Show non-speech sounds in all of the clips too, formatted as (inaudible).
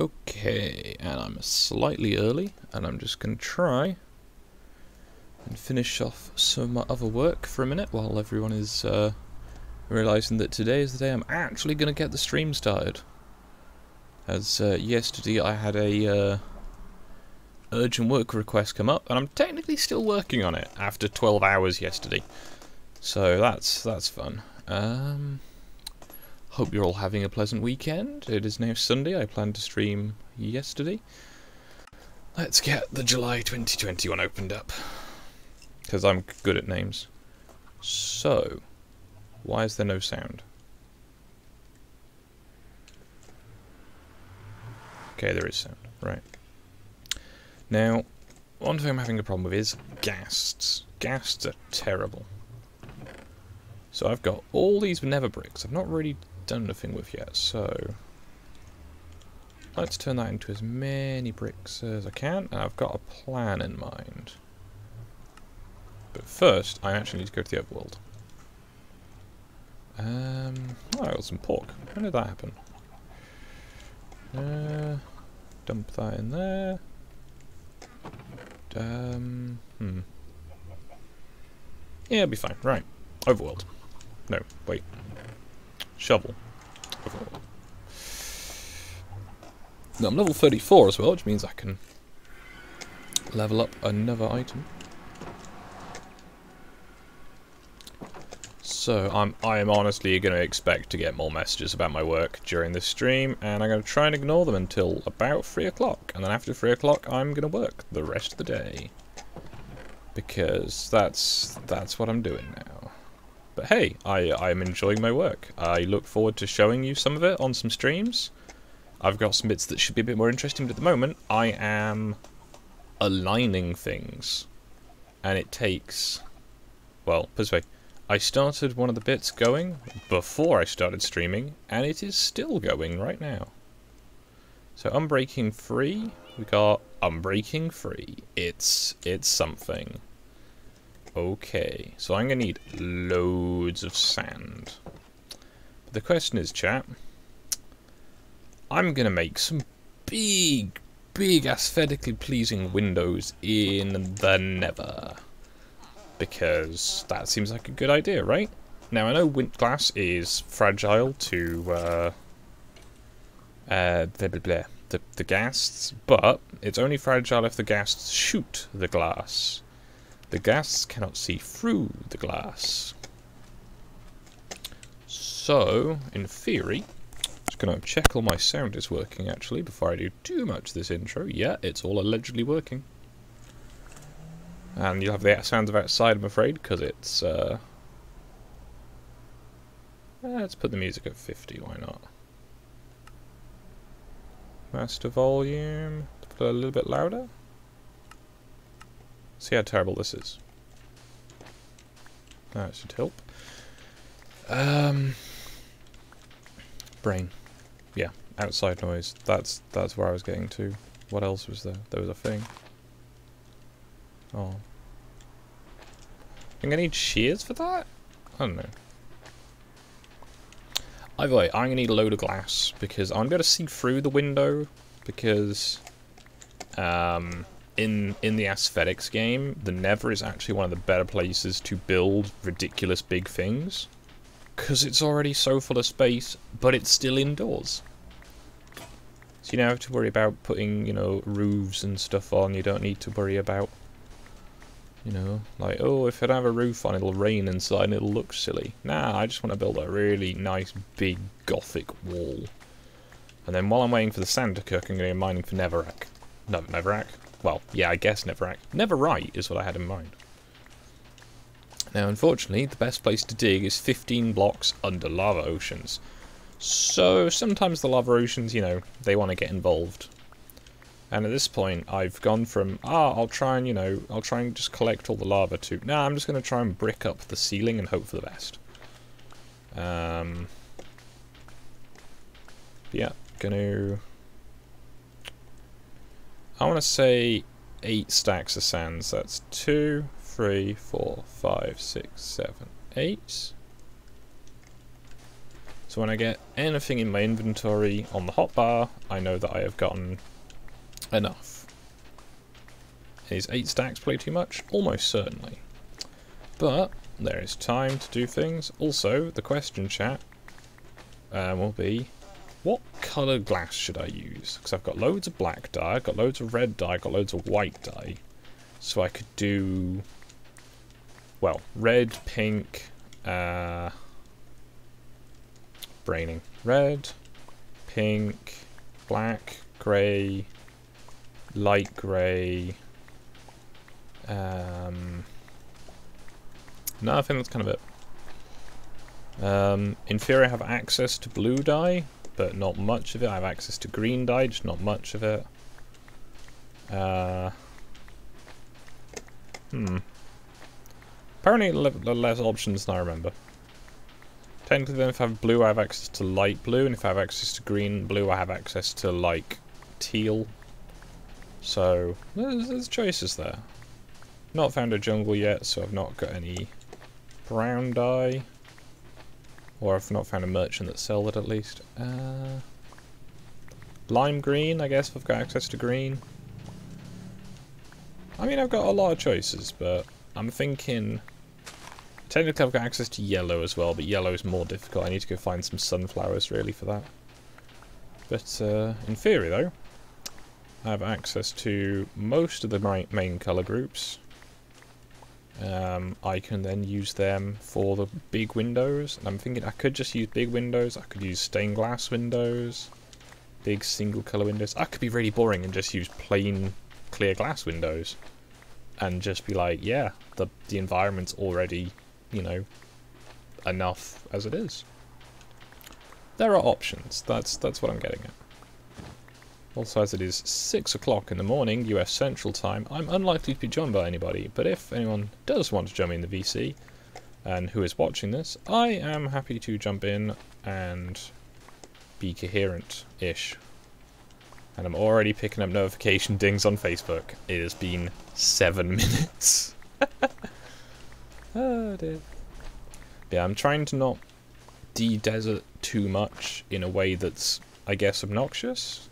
Okay, and I'm slightly early, and I'm just going to try and finish off some of my other work for a minute while everyone is uh, realising that today is the day I'm actually going to get the stream started. As uh, yesterday I had a uh, urgent work request come up, and I'm technically still working on it after 12 hours yesterday. So that's that's fun. Um, hope you're all having a pleasant weekend. It is now Sunday. I planned to stream yesterday. Let's get the July 2021 opened up. Because I'm good at names. So, why is there no sound? Okay, there is sound. Right. Now, one thing I'm having a problem with is ghasts. Ghasts are terrible. So I've got all these nether bricks I've not really done anything with yet, so... Let's turn that into as many bricks as I can, and I've got a plan in mind. But first, I actually need to go to the overworld. Um, oh, I got some pork. When did that happen? Uh, dump that in there. Um, hmm. Yeah, it'll be fine. Right. Overworld. No, wait. Shovel. Now I'm level 34 as well, which means I can level up another item. So I'm I am honestly going to expect to get more messages about my work during this stream, and I'm going to try and ignore them until about 3 o'clock, and then after 3 o'clock I'm going to work the rest of the day. Because that's that's what I'm doing now. But hey, I, I'm enjoying my work. I look forward to showing you some of it on some streams. I've got some bits that should be a bit more interesting, but at the moment, I am aligning things. And it takes... Well, this way. I started one of the bits going before I started streaming, and it is still going right now. So Unbreaking Free, we got Unbreaking Free. It's, it's something. Okay, so I'm going to need loads of sand. But the question is, chat, I'm going to make some big, big aesthetically pleasing windows in the nether. Because that seems like a good idea, right? Now, I know wind glass is fragile to uh, uh, blah, blah, blah, the, the ghasts, but it's only fragile if the ghasts shoot the glass. The ghast cannot see through the glass. So, in theory, just going to check all my sound is working actually before I do too much of this intro. Yeah, it's all allegedly working. And you'll have the sounds of outside, I'm afraid, because it's... Uh... Let's put the music at 50, why not? Master volume, put a little bit louder. See how terrible this is. That should help. Um, brain. Yeah, outside noise. That's that's where I was getting to. What else was there? There was a thing. Oh. I think I need shears for that? I don't know. Either way, I'm going to need a load of glass because I'm going to see through the window because um, in in the aesthetics game, the Nether is actually one of the better places to build ridiculous big things. Because it's already so full of space, but it's still indoors. So you don't have to worry about putting, you know, roofs and stuff on. You don't need to worry about, you know, like, oh, if I have a roof on, it'll rain inside and it'll look silly. Nah, I just want to build a really nice, big, gothic wall. And then while I'm waiting for the sand to cook, I'm going to be mining for Netherrack. No, Netherrack. Well, yeah, I guess netherrack. Never right is what I had in mind. Now, unfortunately, the best place to dig is 15 blocks under lava oceans. So, sometimes the lava oceans, you know, they want to get involved. And at this point, I've gone from, ah, I'll try and, you know, I'll try and just collect all the lava to, nah, I'm just going to try and brick up the ceiling and hope for the best. Um, yeah, gonna I want to say eight stacks of sands. That's two, three, four, five, six, seven, eight. So when I get anything in my inventory on the hotbar, I know that I have gotten enough. Is 8 stacks play too much? Almost certainly. But there is time to do things. Also, the question chat um, will be, what colour glass should I use? Because I've got loads of black dye, I've got loads of red dye, I've got loads of white dye. So I could do, well, red, pink, uh, braining. Red, pink, black, grey, light grey, um, no, I think that's kind of it. Um, in theory I have access to blue dye, but not much of it. I have access to green dye, just not much of it. Uh, hmm. Apparently less options than I remember. Technically then if I have blue I have access to light blue, and if I have access to green blue I have access to like teal. So, there's, there's choices there. Not found a jungle yet, so I've not got any brown dye. Or I've not found a merchant that sell it at least. Uh, lime green, I guess, if I've got access to green. I mean, I've got a lot of choices, but I'm thinking... Technically I've got access to yellow as well, but yellow is more difficult. I need to go find some sunflowers, really, for that. But uh, in theory, though, I have access to most of the main colour groups. Um, I can then use them for the big windows. And I'm thinking I could just use big windows. I could use stained glass windows. Big single color windows. I could be really boring and just use plain clear glass windows. And just be like, yeah, the, the environment's already, you know, enough as it is. There are options. That's that's what I'm getting at. Also, as it is 6 o'clock in the morning, US Central Time, I'm unlikely to be joined by anybody, but if anyone does want to join me in the VC, and who is watching this, I am happy to jump in and be coherent-ish. And I'm already picking up notification dings on Facebook. It has been seven (laughs) minutes. (laughs) oh dear. Yeah, I'm trying to not de-desert too much in a way that's, I guess, obnoxious.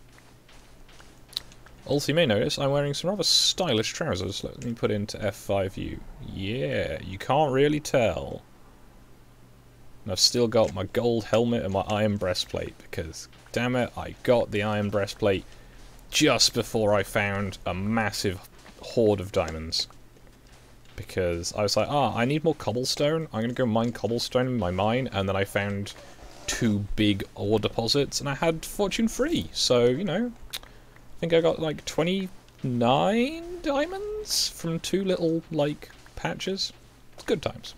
Also, you may notice I'm wearing some rather stylish trousers. Let me put into F5 view. Yeah, you can't really tell. And I've still got my gold helmet and my iron breastplate because, damn it, I got the iron breastplate just before I found a massive hoard of diamonds. Because I was like, ah, I need more cobblestone. I'm going to go mine cobblestone in my mine. And then I found two big ore deposits and I had fortune free. So, you know, think I got like 29 diamonds from two little, like, patches. It's good times.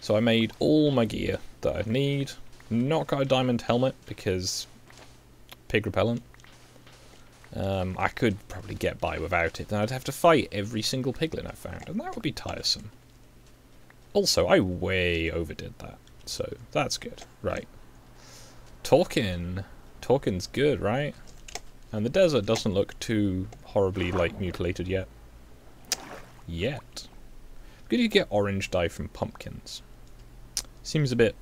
So I made all my gear that I need. Not got a diamond helmet because pig repellent. Um, I could probably get by without it. Then I'd have to fight every single piglin I found, and that would be tiresome. Also, I way overdid that, so that's good. Right. Talking. Talking's good, right? And the desert doesn't look too horribly, like, mutilated yet. Yet. Good you get orange dye from pumpkins. Seems a bit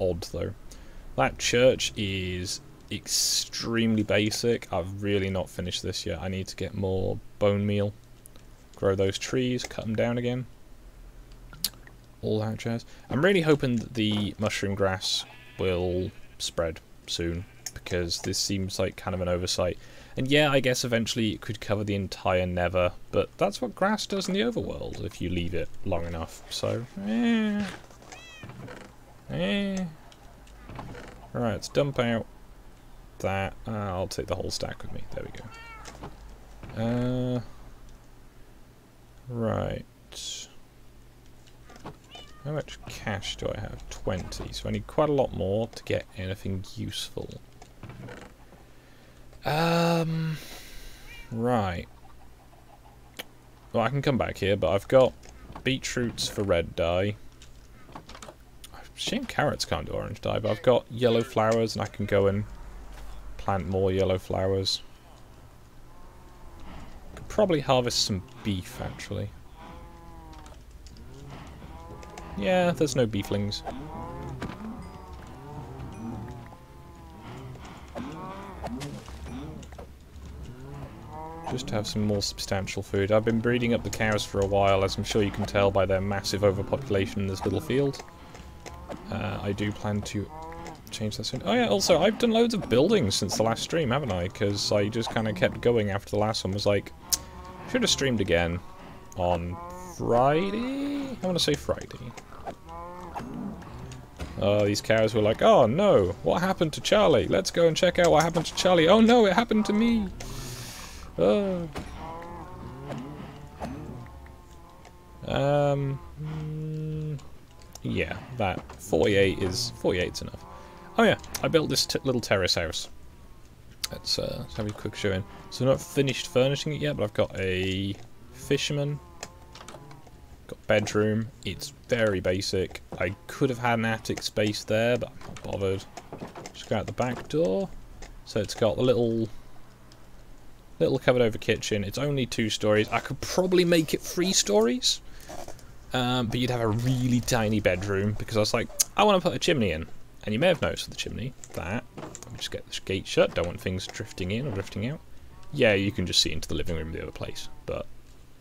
odd, though. That church is extremely basic. I've really not finished this yet. I need to get more bone meal. Grow those trees, cut them down again. All that jazz. I'm really hoping that the mushroom grass will spread soon because this seems like kind of an oversight. And yeah, I guess eventually it could cover the entire Nether, but that's what grass does in the overworld if you leave it long enough. So, eh. Eh. Right, let's dump out that. Uh, I'll take the whole stack with me. There we go. Uh, right. How much cash do I have? 20. So I need quite a lot more to get anything useful. Um, right. Well, I can come back here, but I've got beetroots for red dye. Shame carrots can't do orange dye, but I've got yellow flowers and I can go and plant more yellow flowers. Could probably harvest some beef, actually. Yeah, there's no beeflings. Just to have some more substantial food. I've been breeding up the cows for a while, as I'm sure you can tell by their massive overpopulation in this little field. Uh, I do plan to change that soon. Oh yeah, also, I've done loads of building since the last stream, haven't I? Because I just kind of kept going after the last one. was like, should have streamed again on Friday? I want to say Friday. Oh, these cows were like, oh no, what happened to Charlie? Let's go and check out what happened to Charlie. Oh no, it happened to me. Oh. Um, mm, yeah, that 48 is 48's enough. Oh yeah, I built this little terrace house. Let's, uh, let's have a quick show in. So I'm not finished furnishing it yet, but I've got a fisherman. Got bedroom. It's very basic. I could have had an attic space there, but I'm not bothered. Just go out the back door. So it's got the little little covered over kitchen. It's only two stories. I could probably make it three stories. Um, but you'd have a really tiny bedroom because I was like, I want to put a chimney in. And you may have noticed with the chimney that, let me just get this gate shut, don't want things drifting in or drifting out. Yeah, you can just see into the living room of the other place, but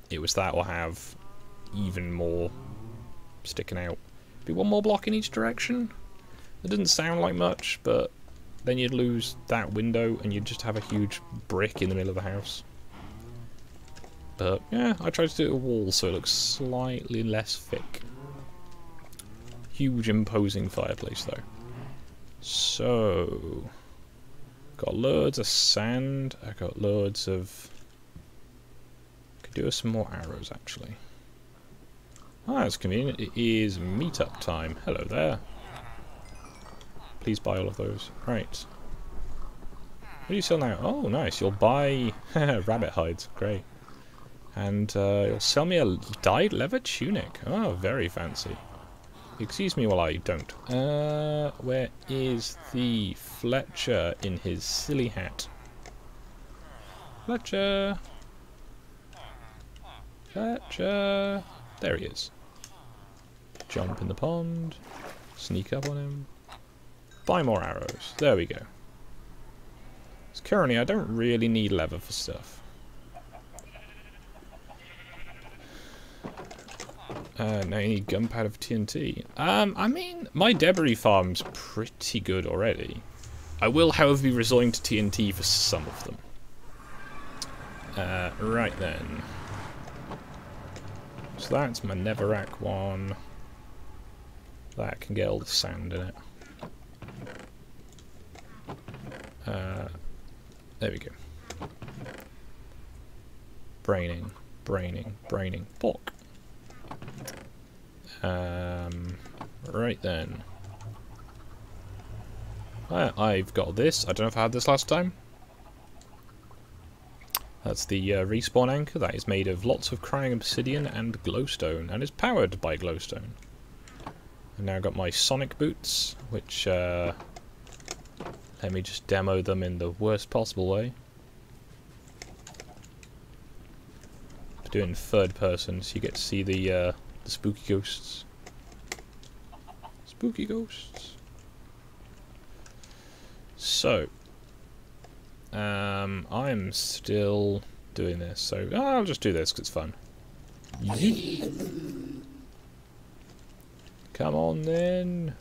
it was that will have even more sticking out. Be one more block in each direction? It didn't sound like much, but then you'd lose that window and you'd just have a huge brick in the middle of the house. But yeah, I tried to do a wall so it looks slightly less thick. Huge imposing fireplace though. So, got loads of sand. I got loads of. Could do some more arrows actually. Ah, that's convenient. It is meetup time. Hello there. Please buy all of those. Right. What do you sell now? Oh, nice. You'll buy (laughs) rabbit hides. Great. And uh, you'll sell me a dyed leather tunic. Oh, very fancy. Excuse me while I don't. Uh, where is the Fletcher in his silly hat? Fletcher! Fletcher! There he is. Jump in the pond. Sneak up on him. Buy more arrows. There we go. currently I don't really need leather for stuff. Uh, now you need gunpowder for TNT. Um, I mean, my debris farm's pretty good already. I will, however, be resorting to TNT for some of them. Uh, right then. So that's my Netherrack one. That can get all the sand in it. Uh, there we go. Braining, braining, braining. Pork. Um, right then. Uh, I've got this. I don't know if I had this last time. That's the uh, respawn anchor. That is made of lots of crying obsidian and glowstone, and is powered by glowstone. I've now got my sonic boots, which uh, let me just demo them in the worst possible way. Doing third person, so you get to see the uh, the spooky ghosts. Spooky ghosts. So, um, I'm still doing this, so oh, I'll just do this because it's fun. Come on then.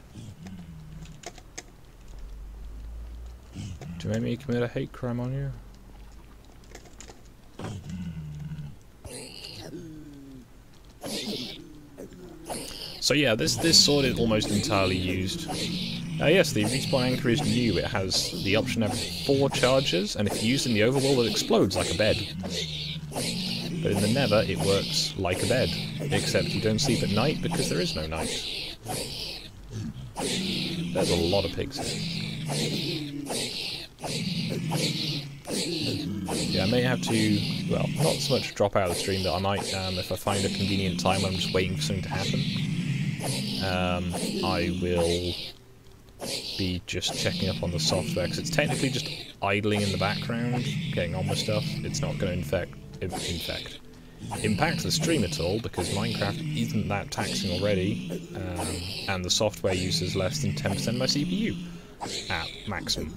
You make me commit a hate crime on you? So yeah, this this sword is almost entirely used. Uh, yes, the respawn anchor is new. It has the option of four charges, and if used in the overworld, it explodes like a bed. But in the Nether, it works like a bed, except you don't sleep at night because there is no night. There's a lot of pigs here. Yeah, I may have to, well, not so much drop out of the stream, but I might, um, if I find a convenient time when I'm just waiting for something to happen, um, I will be just checking up on the software, because it's technically just idling in the background, getting on with stuff. It's not going to infect, infect, impact the stream at all, because Minecraft isn't that taxing already, um, and the software uses less than 10% of my CPU at maximum.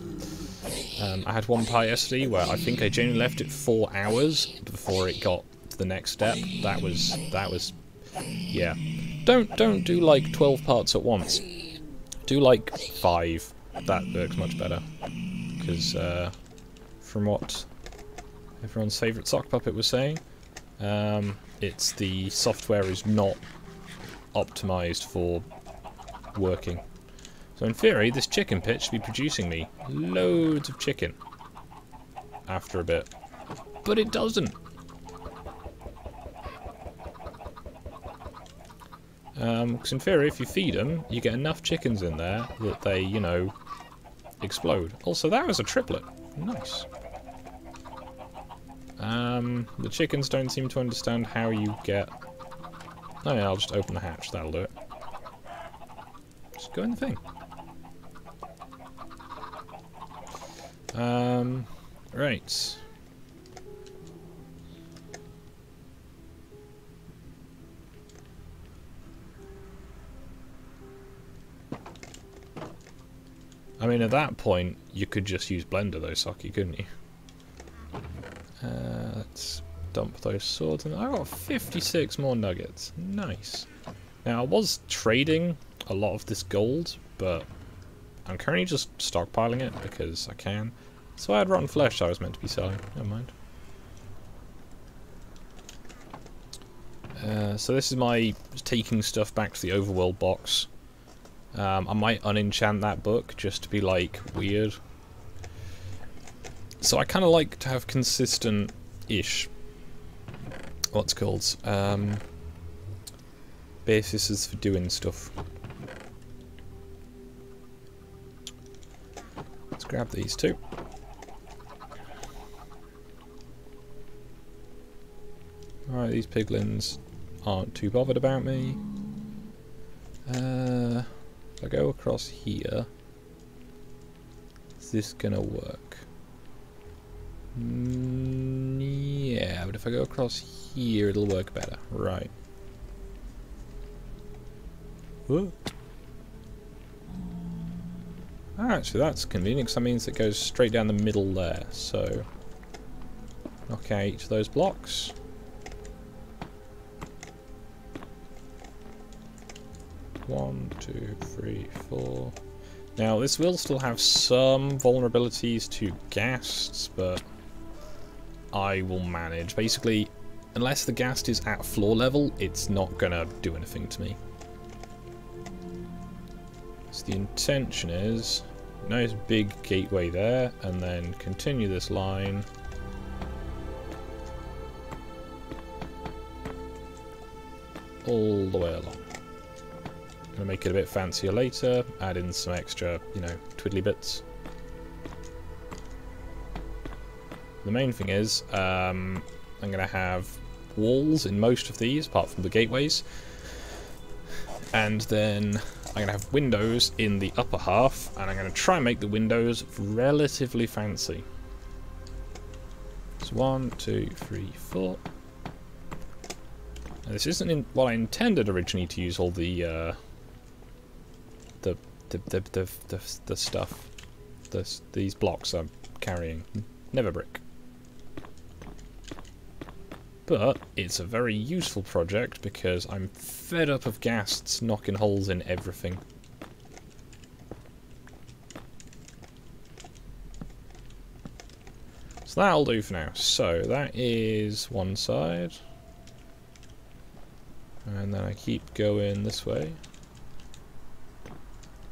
Um, I had one part yesterday where I think I genuinely left it four hours before it got to the next step. That was that was yeah. Don't don't do like twelve parts at once. Do like five. That works much better. Because uh, from what everyone's favourite sock puppet was saying, um, it's the software is not optimized for working. So in theory, this chicken pit should be producing me loads of chicken after a bit. But it doesn't. Because um, in theory, if you feed them, you get enough chickens in there that they, you know, explode. Also, that was a triplet. Nice. Um, the chickens don't seem to understand how you get... Oh yeah, I'll just open the hatch, that'll do it. Just go in the thing. Um, right. I mean, at that point, you could just use Blender though, Saki, couldn't you? Uh, let's dump those swords. And I got 56 more nuggets. Nice. Now, I was trading a lot of this gold, but I'm currently just stockpiling it because I can. So I had rotten flesh I was meant to be selling. Never mind. Uh, so this is my taking stuff back to the overworld box. Um, I might unenchant that book just to be like weird. So I kind of like to have consistent-ish, what's called, um, basis for doing stuff. Let's grab these two. Alright, these piglins aren't too bothered about me. Uh, if I go across here, is this gonna work? Mm, yeah, but if I go across here, it'll work better. Right. Whoa. Actually, that's convenient, because that means it goes straight down the middle there, so... Knock out each of those blocks. One, two, three, four. Now, this will still have some vulnerabilities to ghasts, but I will manage. Basically, unless the ghast is at floor level, it's not gonna do anything to me. So the intention is, nice big gateway there, and then continue this line. All the way along. Gonna make it a bit fancier later, add in some extra, you know, twiddly bits. The main thing is, um, I'm gonna have walls in most of these, apart from the gateways. And then I'm going to have windows in the upper half, and I'm going to try and make the windows relatively fancy. So one, two, three, four. Now this isn't in what I intended originally to use all the uh, the, the, the, the, the, the stuff, this, these blocks I'm carrying. Nether brick. But it's a very useful project because I'm fed up of ghasts knocking holes in everything. So that'll do for now. So that is one side. And then I keep going this way.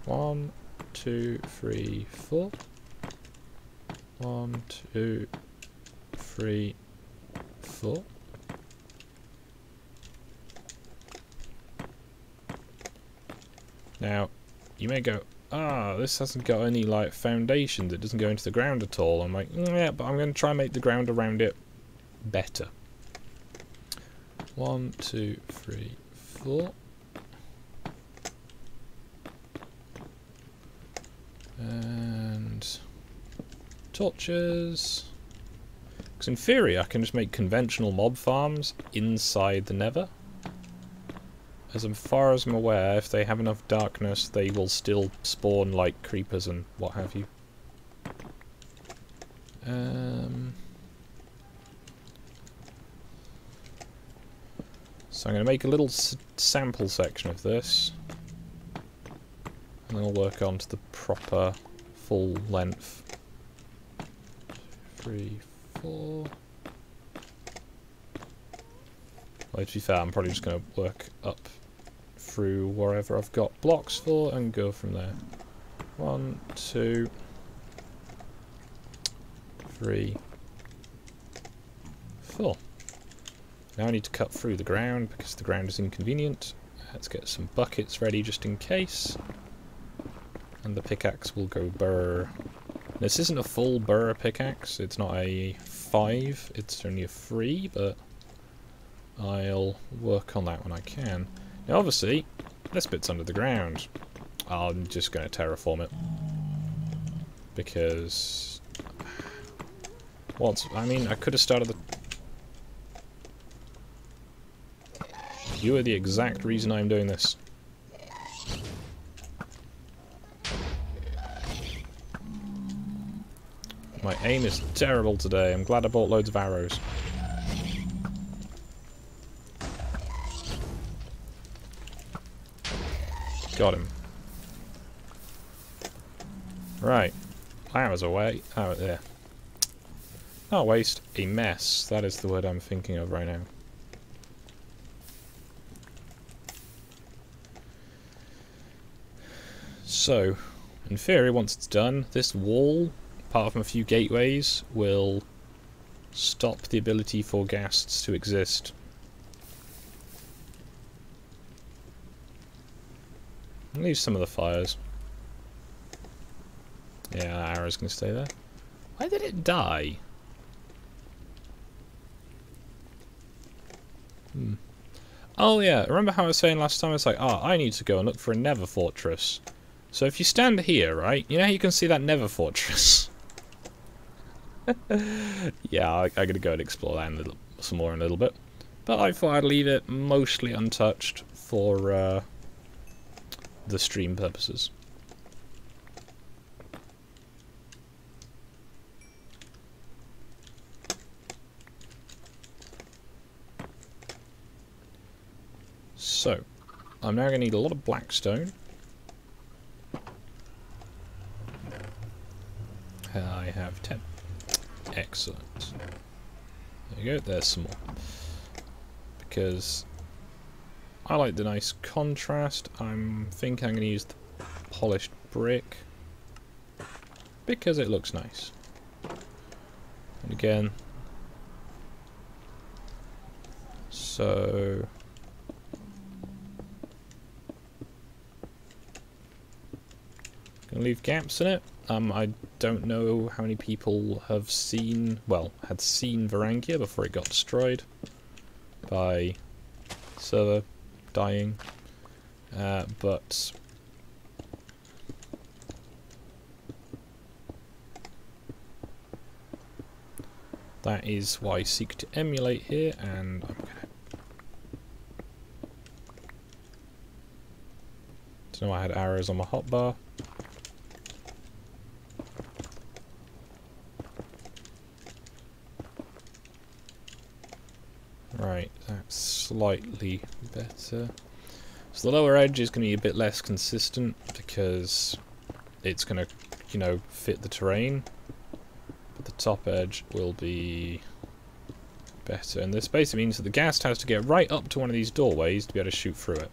One, two, three, four. One, two, three, four. Now, you may go, ah, this hasn't got any like foundations, it doesn't go into the ground at all. I'm like, mm, yeah, but I'm going to try and make the ground around it better. One, two, three, four. And torches. Because in theory I can just make conventional mob farms inside the nether. As far as I'm aware, if they have enough darkness, they will still spawn like creepers and what have you. Um, so I'm going to make a little sample section of this. And then I'll work on to the proper full length. Three, four. Well, to be fair, I'm probably just going to work up through wherever I've got blocks for and go from there. One, two, three, four. Now I need to cut through the ground because the ground is inconvenient. Let's get some buckets ready just in case. And the pickaxe will go burr. This isn't a full burr pickaxe, it's not a 5, it's only a 3, but I'll work on that when I can. Now obviously, this bit's under the ground. I'm just going to terraform it. Because... What? I mean, I could have started the... You are the exact reason I'm doing this. My aim is terrible today. I'm glad I bought loads of arrows. Got him. Right. That was a way. Oh, there. Not waste. A mess. That is the word I'm thinking of right now. So, in theory, once it's done, this wall, apart from a few gateways, will stop the ability for ghasts to exist Leave some of the fires. Yeah, arrow's gonna stay there. Why did it die? Hmm. Oh yeah, remember how I was saying last time? It's like, oh, I need to go and look for a nether fortress. So if you stand here, right, you know you can see that nether fortress? (laughs) (laughs) yeah, I, I gotta go and explore that little, some more in a little bit. But I thought I'd leave it mostly untouched for uh, the stream purposes. So, I'm now going to need a lot of blackstone. I have 10. Excellent. There you go, there's some more. Because I like the nice contrast. I'm thinking I'm going to use the polished brick because it looks nice. And again, so gonna leave gaps in it. Um, I don't know how many people have seen, well, had seen Varangia before it got destroyed by server dying. Uh, but that is why I seek to emulate here, and I'm gonna. Don't know I had arrows on my hotbar. Right, that's slightly better. So the lower edge is going to be a bit less consistent because it's going to, you know, fit the terrain. But the top edge will be better. And this basically means that the ghast has to get right up to one of these doorways to be able to shoot through it.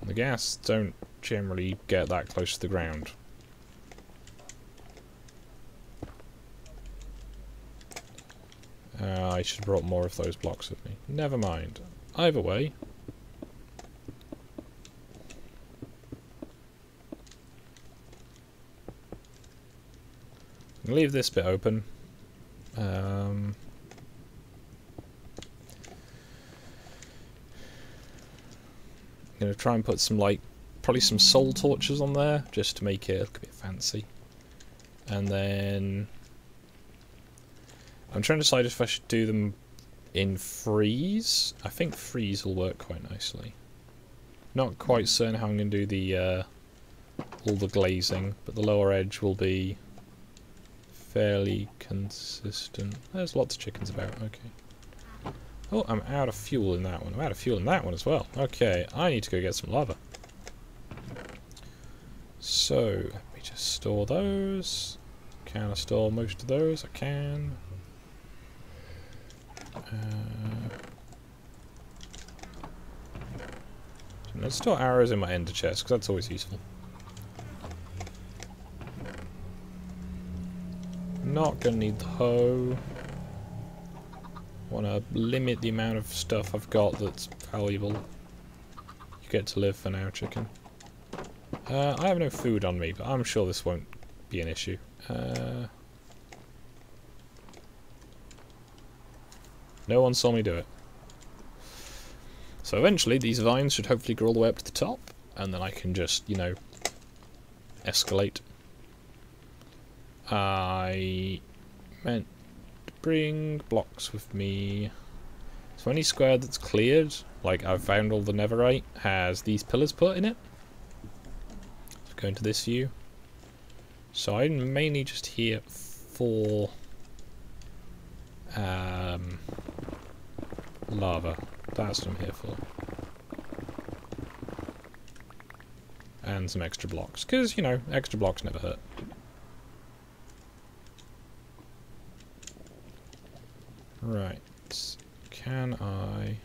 And the ghasts don't generally get that close to the ground. Uh, I should have brought more of those blocks with me. Never mind. Either way. leave this bit open. Um, I'm going to try and put some, like, probably some soul torches on there, just to make it look a bit fancy. And then... I'm trying to decide if I should do them in freeze. I think freeze will work quite nicely. Not quite certain how I'm going to do the uh, all the glazing, but the lower edge will be fairly consistent. There's lots of chickens about, okay. Oh, I'm out of fuel in that one. I'm out of fuel in that one as well. Okay, I need to go get some lava. So, let me just store those. Can I store most of those? I can. Uh, let's store arrows in my ender chest, because that's always useful. Not gonna need the hoe. Want to limit the amount of stuff I've got that's valuable. You get to live for now, chicken. Uh, I have no food on me, but I'm sure this won't be an issue. Uh, no one saw me do it. So eventually these vines should hopefully grow all the way up to the top, and then I can just, you know, escalate. I meant to bring blocks with me. So any square that's cleared, like I've found all the netherite, has these pillars put in it. Let's go into this view. So I'm mainly just here for um, lava. That's what I'm here for. And some extra blocks, because, you know, extra blocks never hurt. Right. Can I...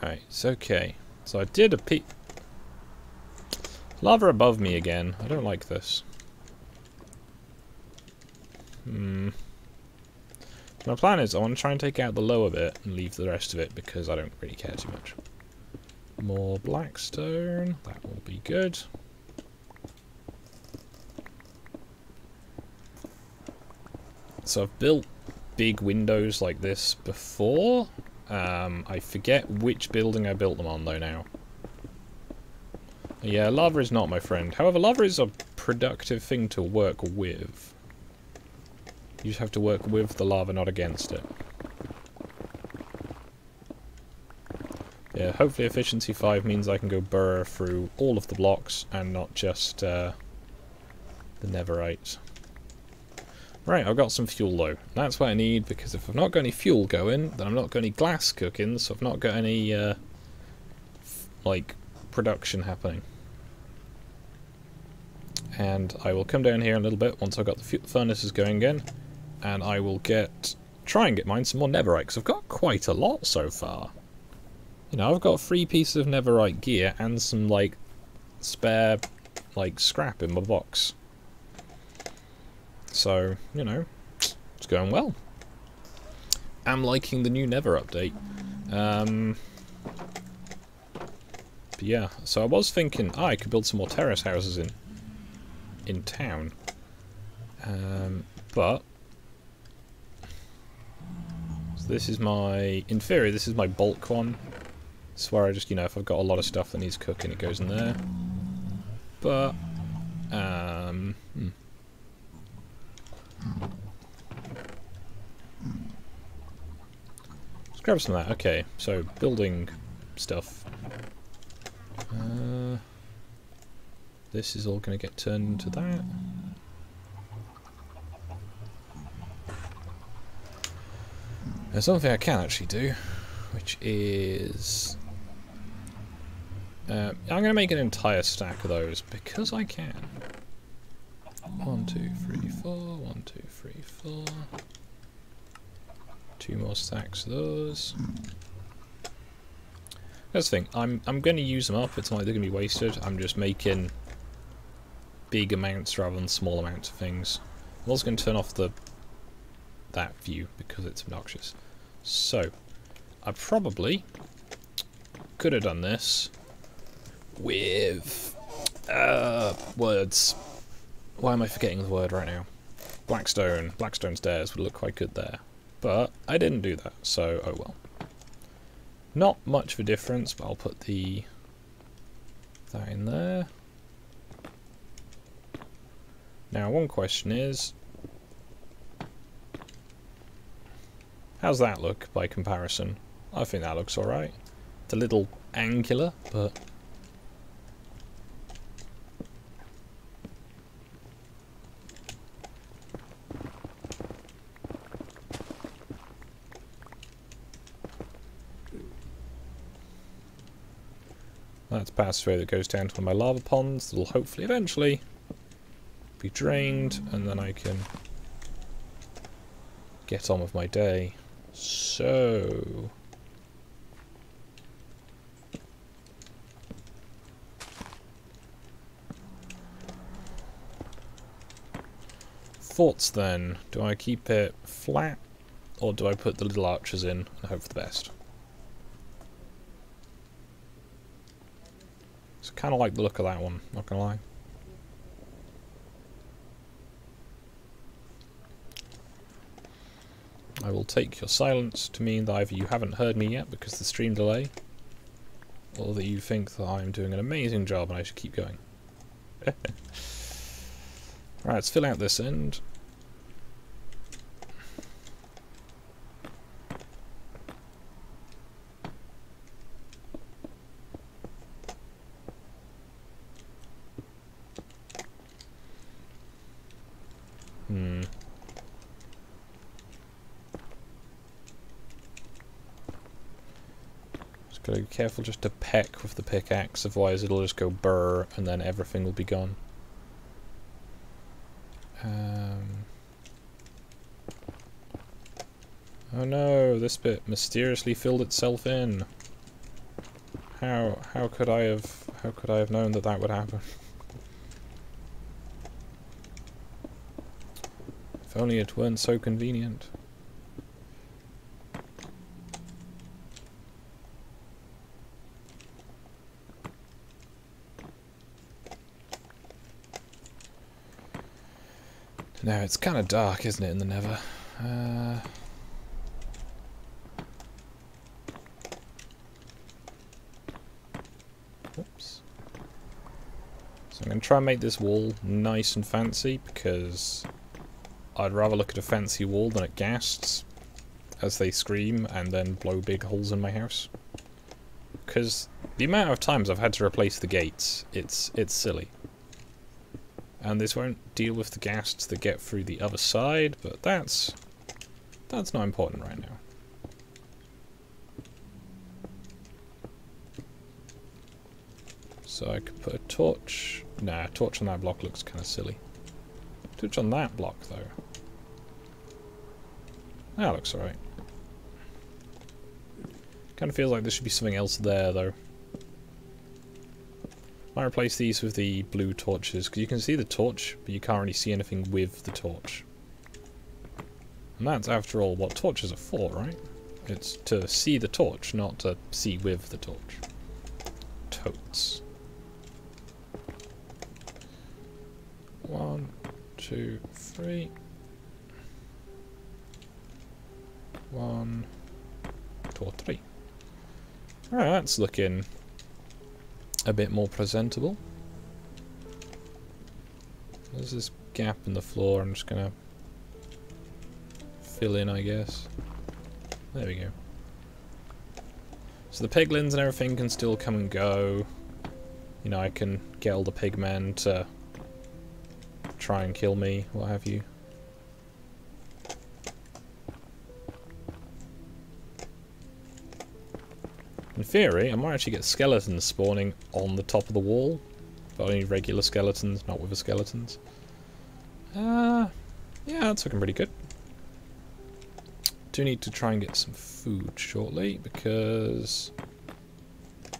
Right, it's okay. So I did a peek. Lava above me again. I don't like this. Hmm. My plan is I want to try and take out the lower bit and leave the rest of it because I don't really care too much. More blackstone. That will be good. So I've built big windows like this before. Um, I forget which building I built them on though now. Yeah, lava is not my friend. However, lava is a productive thing to work with. You just have to work with the lava, not against it. Yeah, hopefully efficiency 5 means I can go burrow through all of the blocks and not just uh, the netherite. Right, I've got some fuel though. That's what I need because if I've not got any fuel going, then I'm not got any glass cooking, so I've not got any, uh, like, production happening. And I will come down here in a little bit once I've got the furnaces going again, and I will get try and get mine some more netherite, because I've got quite a lot so far. You know, I've got three pieces of netherite gear and some, like, spare, like, scrap in my box. So, you know, it's going well. I'm liking the new Nether update. Um, but yeah, so I was thinking, oh, I could build some more terrace houses in in town. Um, but so this is my, in theory, this is my bulk one. Is where I just, you know, if I've got a lot of stuff that needs cooking, it goes in there. But, um, hmm. Let's grab some of that. Okay, so building stuff. Uh, this is all going to get turned into that. There's something I can actually do, which is... Uh, I'm going to make an entire stack of those, because I can. One, two, three, four. One, two, three, four. Two more stacks of those. That's the thing. I'm I'm going to use them up. It's not like they're going to be wasted. I'm just making big amounts rather than small amounts of things. I'm also going to turn off the that view because it's obnoxious. So, I probably could have done this with uh, words. Why am I forgetting the word right now? Blackstone. Blackstone stairs would look quite good there. But I didn't do that, so oh well. Not much of a difference, but I'll put the that in there. Now, one question is, how's that look by comparison? I think that looks alright. It's a little angular, but... That's passageway that goes down to one of my lava ponds that'll hopefully eventually be drained and then I can get on with my day. So... Thoughts then. Do I keep it flat or do I put the little arches in and hope for the best? Kind of like the look of that one, not gonna lie. I will take your silence to mean that either you haven't heard me yet because of the stream delay, or that you think that I'm doing an amazing job and I should keep going. (laughs) right, let's fill out this end. Gotta be careful just to peck with the pickaxe, otherwise it'll just go burr and then everything will be gone. Um, oh no, this bit mysteriously filled itself in. How how could I have how could I have known that that would happen? (laughs) if only it weren't so convenient. No, it's kind of dark, isn't it, in the Nether? Uh... Oops. So I'm going to try and make this wall nice and fancy, because I'd rather look at a fancy wall than at ghasts as they scream and then blow big holes in my house. Because the amount of times I've had to replace the gates, it's it's silly. And this won't deal with the ghasts that get through the other side, but that's that's not important right now. So I could put a torch. Nah, a torch on that block looks kind of silly. Torch on that block, though. That looks alright. Kind of feels like there should be something else there, though. Might replace these with the blue torches, because you can see the torch, but you can't really see anything with the torch. And that's, after all, what torches are for, right? It's to see the torch, not to see with the torch. Totes. One, two, three. One, two, three. Alright, that's looking a bit more presentable. There's this gap in the floor I'm just gonna fill in I guess. There we go. So the piglins and everything can still come and go. You know, I can get all the pigmen to try and kill me, what have you. Theory, I might actually get skeletons spawning on the top of the wall. But only regular skeletons, not with the skeletons. Uh, yeah, that's looking pretty good. Do need to try and get some food shortly, because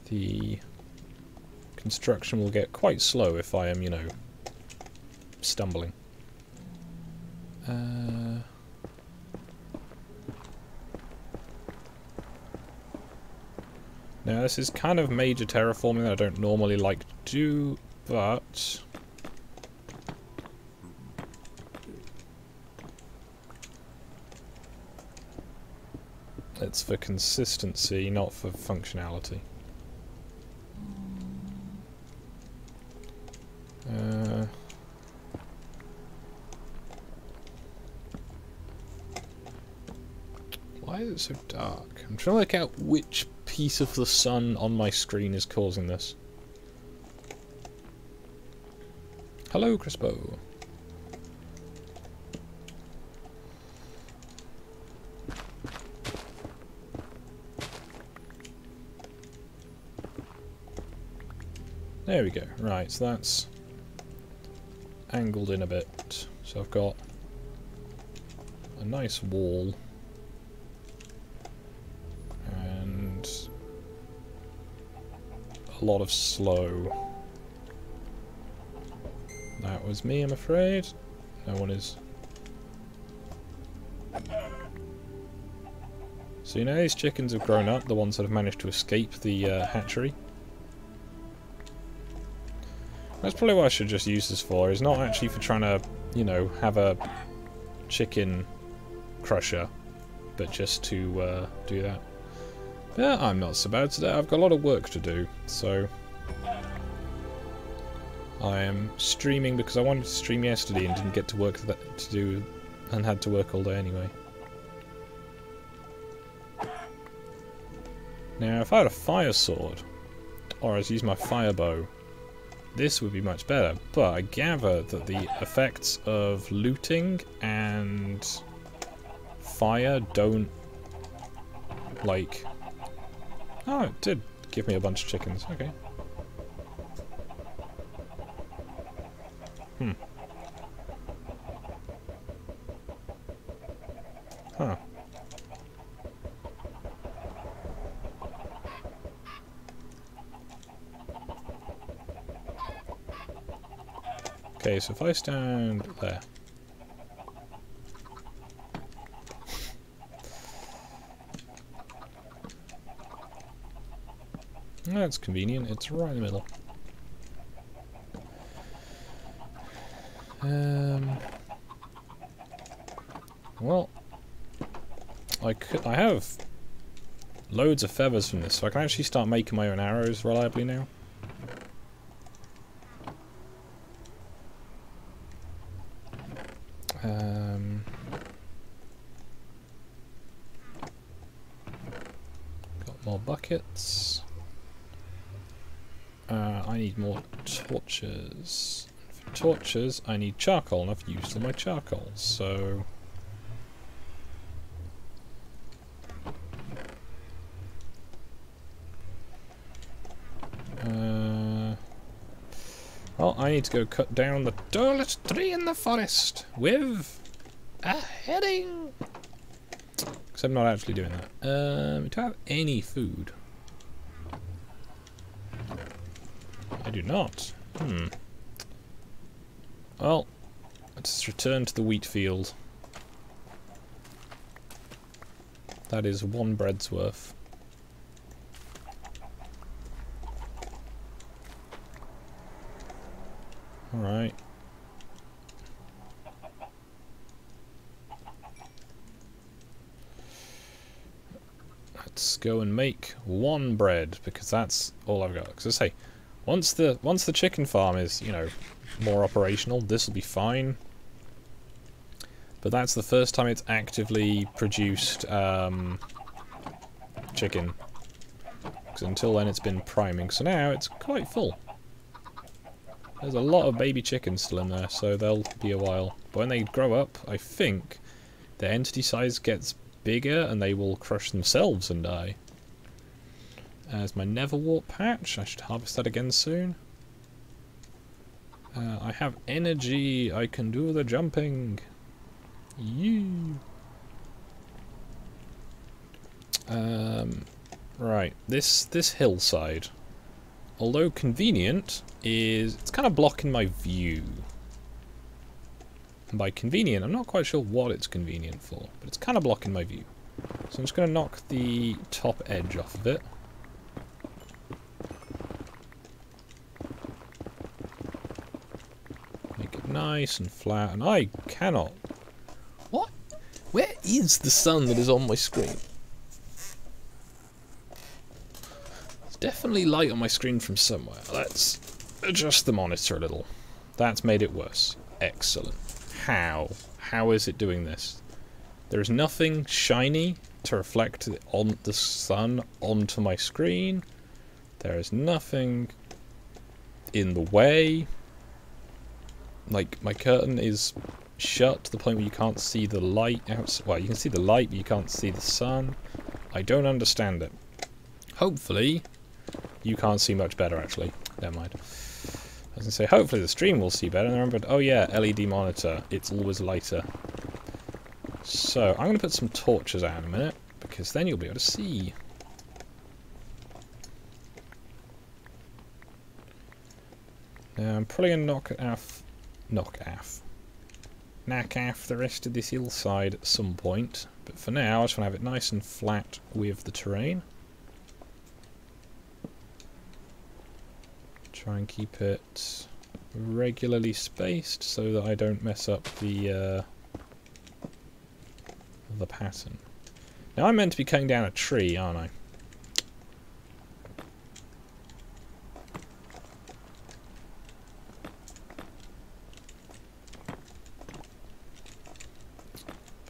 the construction will get quite slow if I am, you know, stumbling. Uh... Now this is kind of major terraforming that I don't normally like to do, but... It's for consistency, not for functionality. Uh, why is it so dark? I'm trying to work out which piece of the sun on my screen is causing this. Hello, Crispo. There we go. Right, so that's angled in a bit. So I've got a nice wall a lot of slow. That was me, I'm afraid. No one is. So you know these chickens have grown up, the ones that have managed to escape the uh, hatchery? That's probably what I should just use this for, is not actually for trying to, you know, have a chicken crusher, but just to uh, do that. Yeah, I'm not so bad today. I've got a lot of work to do, so... I am streaming because I wanted to stream yesterday and didn't get to work that to do, and had to work all day anyway. Now, if I had a fire sword, or I was use my fire bow, this would be much better, but I gather that the effects of looting and fire don't, like... Oh, it did give me a bunch of chickens, okay. Hmm. Huh. Okay, so if I stand there. That's convenient, it's right in the middle. Um, well, I could, I have loads of feathers from this, so I can actually start making my own arrows reliably now. Um, got more buckets. Uh, I need more torches. For torches, I need charcoal, and I've used all my charcoal, so... Uh, well, I need to go cut down the tallest tree in the forest with a heading. Because I'm not actually doing that. Um, do I have any food? I do not. Hmm. Well, let's return to the wheat field. That is one bread's worth. Alright. Let's go and make one bread, because that's all I've got. Because I say, once the once the chicken farm is, you know, more operational, this will be fine. But that's the first time it's actively produced um, chicken. Because until then it's been priming, so now it's quite full. There's a lot of baby chickens still in there, so they'll be a while. But when they grow up, I think their entity size gets bigger and they will crush themselves and die. As my Nether wart patch, I should harvest that again soon. Uh, I have energy, I can do the jumping. You. Um, right, this this hillside, although convenient, is it's kind of blocking my view. And by convenient, I'm not quite sure what it's convenient for, but it's kind of blocking my view. So I'm just going to knock the top edge off of it. Make it nice and flat, and I cannot... What? Where is the sun that is on my screen? There's definitely light on my screen from somewhere. Let's adjust the monitor a little. That's made it worse. Excellent. How? How is it doing this? There's nothing shiny to reflect on the sun onto my screen. There is nothing in the way. Like, my curtain is shut to the point where you can't see the light outside. Well, you can see the light, but you can't see the sun. I don't understand it. Hopefully, you can't see much better, actually. Never mind. I was going to say, hopefully the stream will see better. And I remembered, oh yeah, LED monitor. It's always lighter. So, I'm going to put some torches out in a minute, because then you'll be able to see. Now, I'm probably going to knock off... Knock off. Knock off the rest of this hillside at some point. But for now, I just want to have it nice and flat with the terrain. Try and keep it regularly spaced so that I don't mess up the... Uh, the pattern. Now I'm meant to be cutting down a tree, aren't I?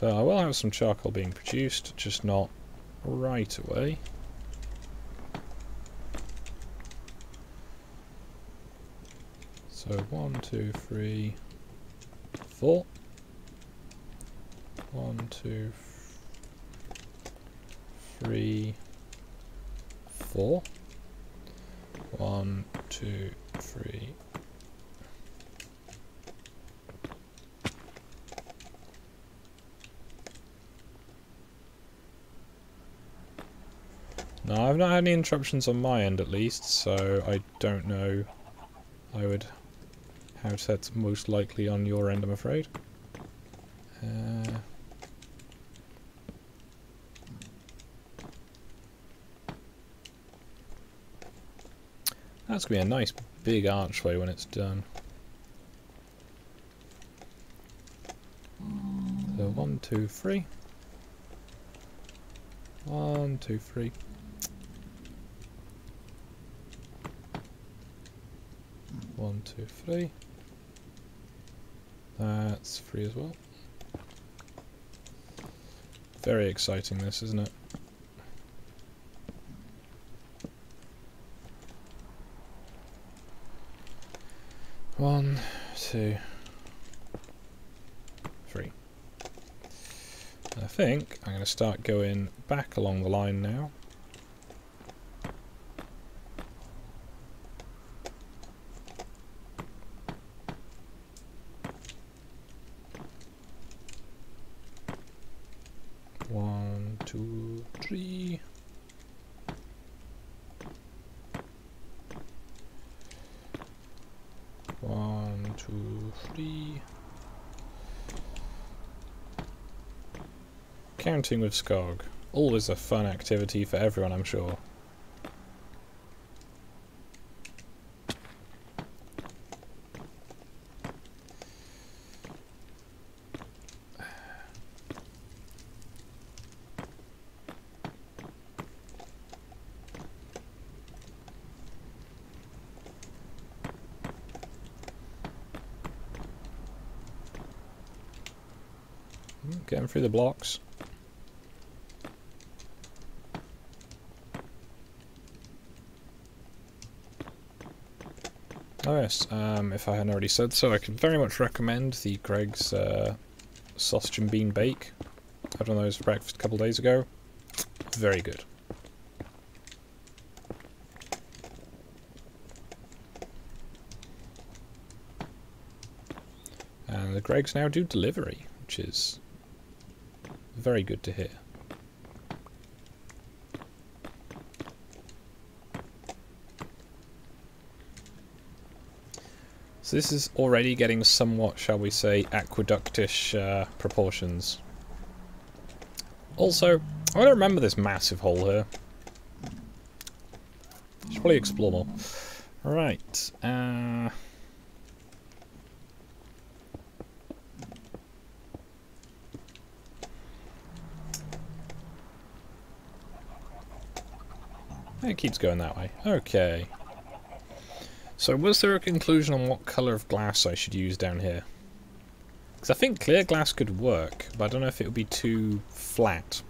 But I will have some charcoal being produced, just not right away. So one, two, three, four. One, two, three, four. One, two, three. No, I've not had any interruptions on my end at least, so I don't know. I would how that's most likely on your end, I'm afraid. Uh, That's going to be a nice big archway when it's done. So one, two, three. One, two, three. One, two, three. That's free as well. Very exciting this, isn't it? One, two, three. I think I'm going to start going back along the line now. One, two, three. One, two, three. Counting with Skog. Always a fun activity for everyone, I'm sure. Getting through the blocks. Yes, um, if I hadn't already said so, I can very much recommend the Greggs uh, sausage and bean bake. I had one of those for breakfast a couple days ago. Very good. And the Greggs now do delivery, which is very good to hear. So this is already getting somewhat, shall we say, aqueductish uh, proportions. Also, I want to remember this massive hole here. Should probably explore more. Right. Uh, It keeps going that way. Okay. So was there a conclusion on what colour of glass I should use down here? Because I think clear glass could work, but I don't know if it would be too flat.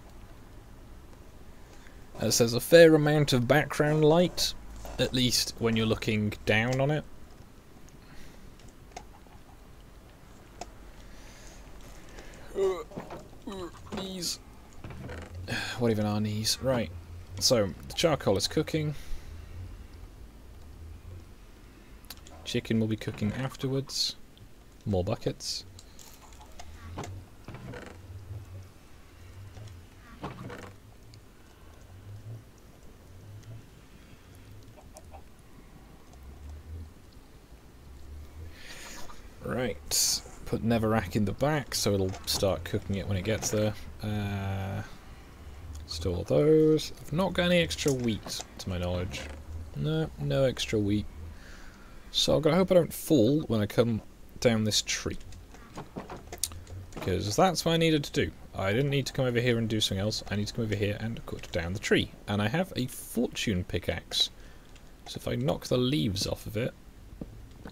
Uh, As there's a fair amount of background light, at least when you're looking down on it. Knees. (sighs) What even are knees? Right. So, the charcoal is cooking. Chicken will be cooking afterwards. More buckets. Right, put netherrack in the back so it'll start cooking it when it gets there. Uh, store those. I've not got any extra wheat, to my knowledge. No, no extra wheat. So I'm going to hope I don't fall when I come down this tree. Because that's what I needed to do. I didn't need to come over here and do something else. I need to come over here and cut down the tree. And I have a fortune pickaxe. So if I knock the leaves off of it,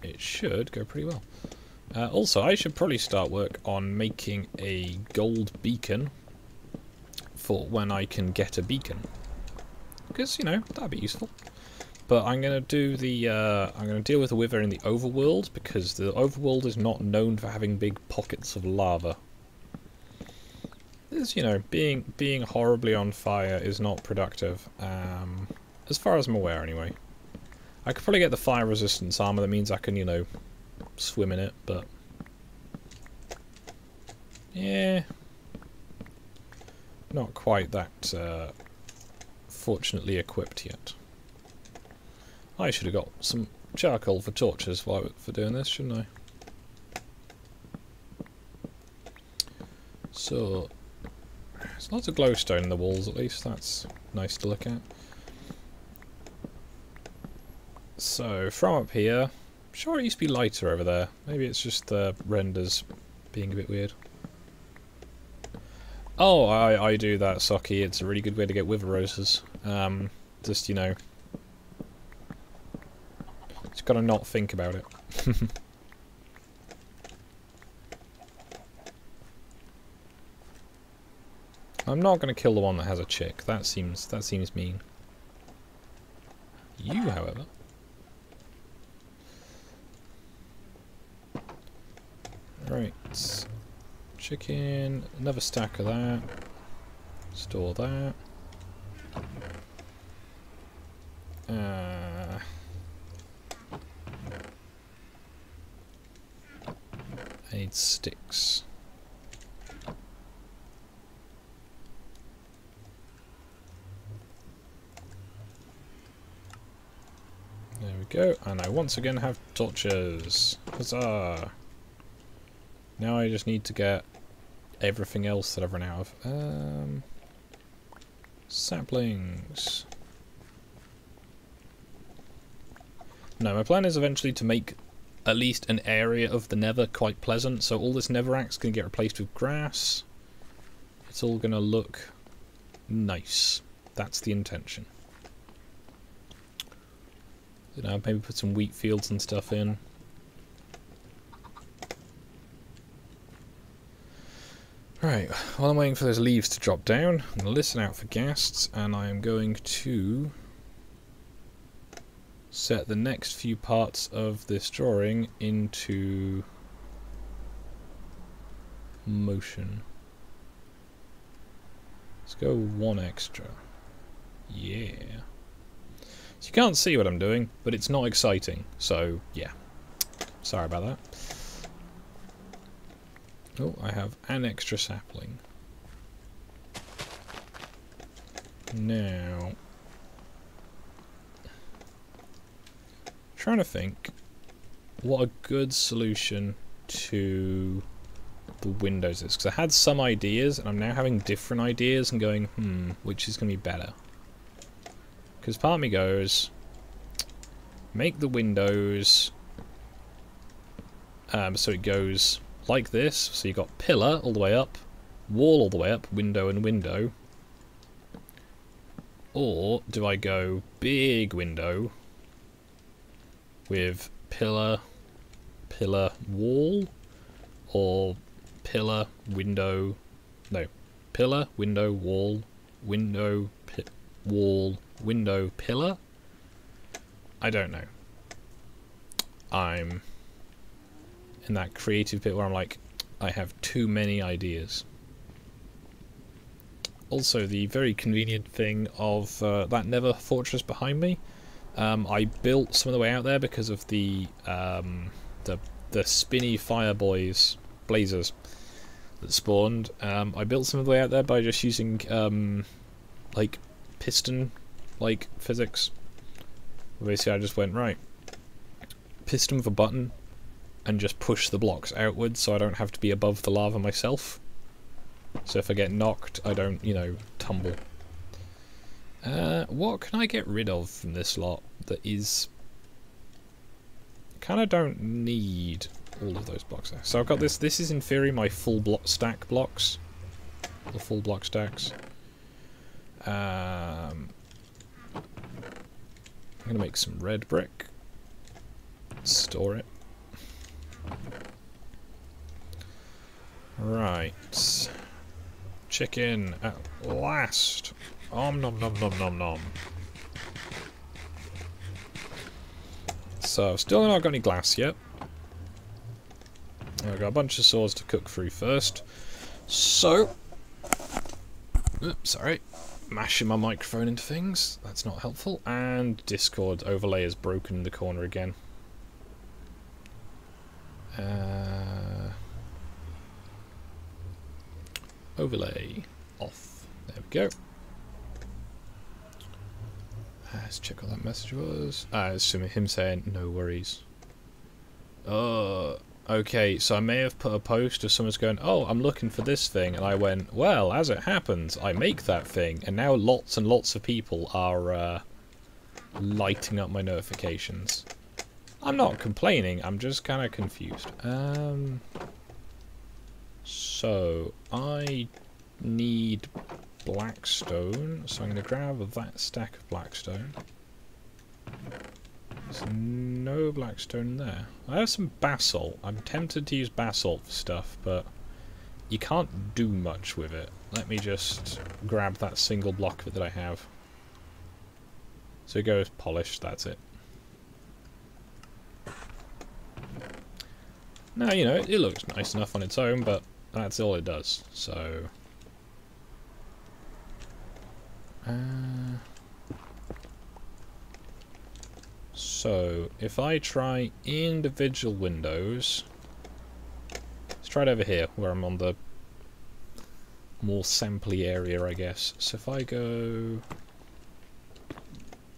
it should go pretty well. Uh, also, I should probably start work on making a gold beacon for when I can get a beacon. Because, you know, that'd be useful. But I'm going to do the, uh, I'm going to deal with the Wither in the overworld, because the overworld is not known for having big pockets of lava. This, you know, being being horribly on fire is not productive, um, as far as I'm aware anyway. I could probably get the fire resistance armor, that means I can, you know, swim in it, but... Yeah. Not quite that uh, fortunately equipped yet. I should have got some charcoal for torches for doing this, shouldn't I? So, there's lots of glowstone in the walls at least, that's nice to look at. So, from up here, sure it used to be lighter over there. Maybe it's just the renders being a bit weird. Oh, I, I do that, Socky. It's a really good way to get wither roses. Um, just, you know... Just gotta not think about it. (laughs) I'm not gonna kill the one that has a chick. That seems that seems mean. You, however... Right. Chicken, another stack of that. Store that. Uh, I need sticks. There we go, and I once again have torches. Huzzah! Now I just need to get everything else that I've run out of. Um, saplings. No, my plan is eventually to make at least an area of the nether quite pleasant, so all this going to get replaced with grass. It's all going to look nice. That's the intention. You know, maybe put some wheat fields and stuff in. Right, while I'm waiting for those leaves to drop down, I'm going to listen out for ghasts, and I am going to set the next few parts of this drawing into motion. Let's go one extra. Yeah. So you can't see what I'm doing, but it's not exciting, so yeah. Sorry about that. Oh, I have an extra sapling. Now, trying to think what a good solution to the windows is because I had some ideas and I'm now having different ideas and going hmm which is going to be better because part of me goes make the windows um, so it goes like this. So you've got pillar all the way up, wall all the way up, window and window. Or do I go big window with pillar, pillar, wall, or pillar, window, no, pillar, window, wall, window, wall, window, pillar? I don't know. I'm in that creative bit where I'm like, I have too many ideas. Also, the very convenient thing of uh, that Nether fortress behind me. Um, I built some of the way out there because of the um, the the spinny fire boys blazers that spawned. Um, I built some of the way out there by just using um, like piston like physics. Basically, I just went right piston a button and just push the blocks outwards so I don't have to be above the lava myself. So if I get knocked, I don't, you know, tumble. Uh, what can I get rid of from this lot that is... kind of don't need all of those blocks there. So I've got this, this is in theory my full block stack blocks. The full block stacks. Um, I'm going to make some red brick. Store it. Right. Chicken at last. Om nom nom nom nom nom. So, still not got any glass yet. I've got a bunch of saws to cook through first. So, oops, sorry, mashing my microphone into things. That's not helpful. And Discord overlay is broken in the corner again. Uh, overlay off. There we go. Let's check what that message was. Ah, it's him saying no worries. Uh, okay, so I may have put a post of someone's going, oh, I'm looking for this thing, and I went, well, as it happens, I make that thing, and now lots and lots of people are uh, lighting up my notifications. I'm not complaining, I'm just kind of confused. Um, so, I need blackstone, so I'm going to grab that stack of blackstone. There's no blackstone there. I have some basalt. I'm tempted to use basalt for stuff, but you can't do much with it. Let me just grab that single block that I have. So it goes polished, that's it. Now, you know, it looks nice enough on its own, but that's all it does, so... So, if I try individual windows... Let's try it over here, where I'm on the more sampley area, I guess. So if I go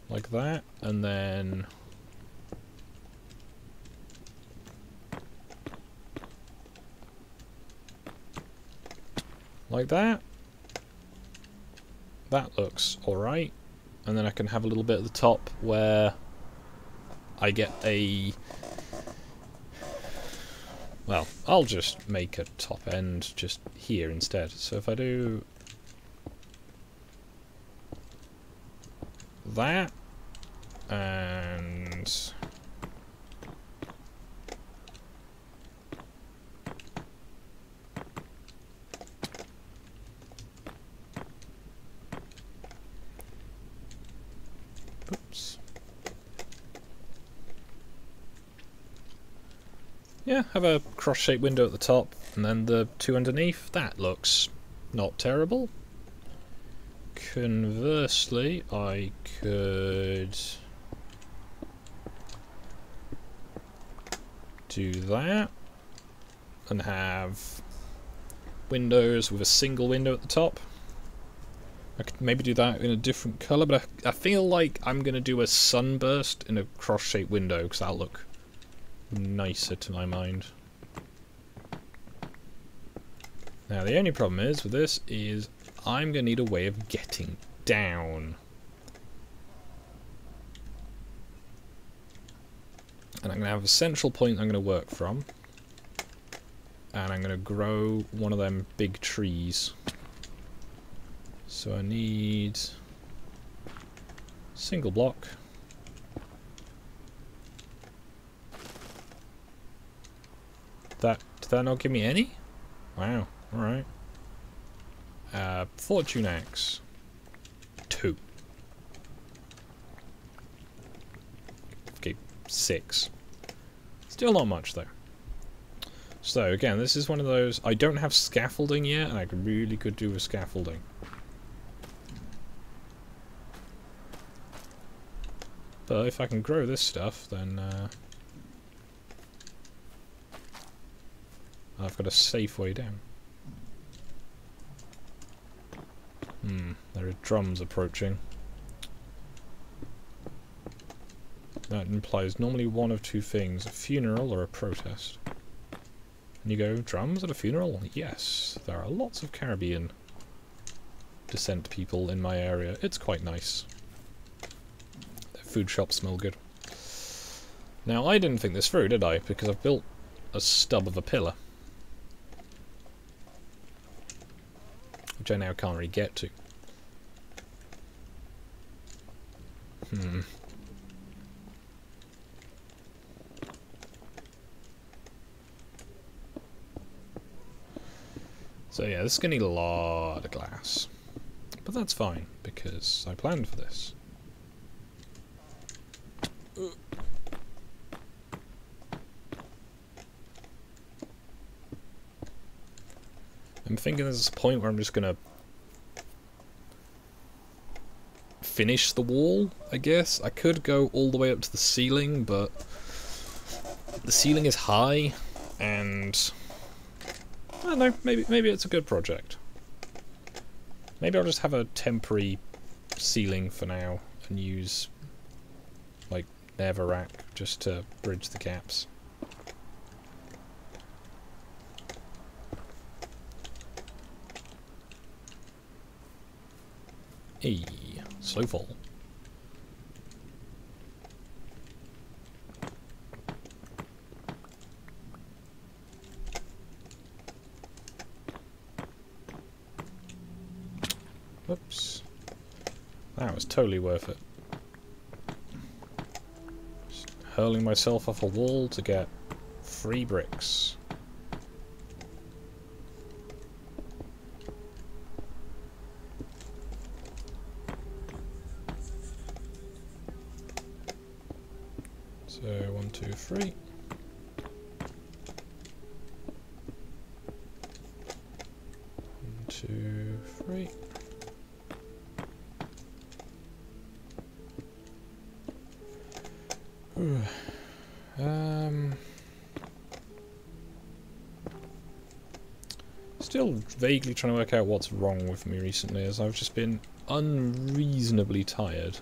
like that, and then like that. That looks alright. And then I can have a little bit at the top where I get a... Well, I'll just make a top end just here instead. So if I do that and Yeah, have a cross-shaped window at the top, and then the two underneath. That looks not terrible. Conversely, I could do that and have windows with a single window at the top. I could maybe do that in a different colour, but I, I feel like I'm going to do a sunburst in a cross-shaped window because that'll look nicer to my mind. Now the only problem is with this is I'm going to need a way of getting down. And I'm going to have a central point I'm going to work from. And I'm going to grow one of them big trees. So I need Single block. That did that not give me any? Wow. All right. Uh, fortune axe. Two. Okay, six. Still not much though. So again, this is one of those. I don't have scaffolding yet, and I really could do with scaffolding. But if I can grow this stuff, then uh, I've got a safe way down. Hmm, there are drums approaching. That implies normally one of two things, a funeral or a protest. And you go, drums at a funeral? Yes, there are lots of Caribbean descent people in my area. It's quite nice. Their food shops smell good. Now, I didn't think this through, did I? Because I've built a stub of a pillar. Which I now can't really get to. Hmm. So yeah, this is going to need a lot of glass. But that's fine, because I planned for this. I'm thinking there's a point where I'm just to finish the wall, I guess. I could go all the way up to the ceiling, but the ceiling is high, and I don't know, maybe, maybe it's a good project. Maybe I'll just have a temporary ceiling for now and use like netherrack just to bridge the gaps. E slow fall. Whoops. That was totally worth it. Just hurling myself off a wall to get free bricks. Vaguely trying to work out what's wrong with me recently, as I've just been unreasonably tired.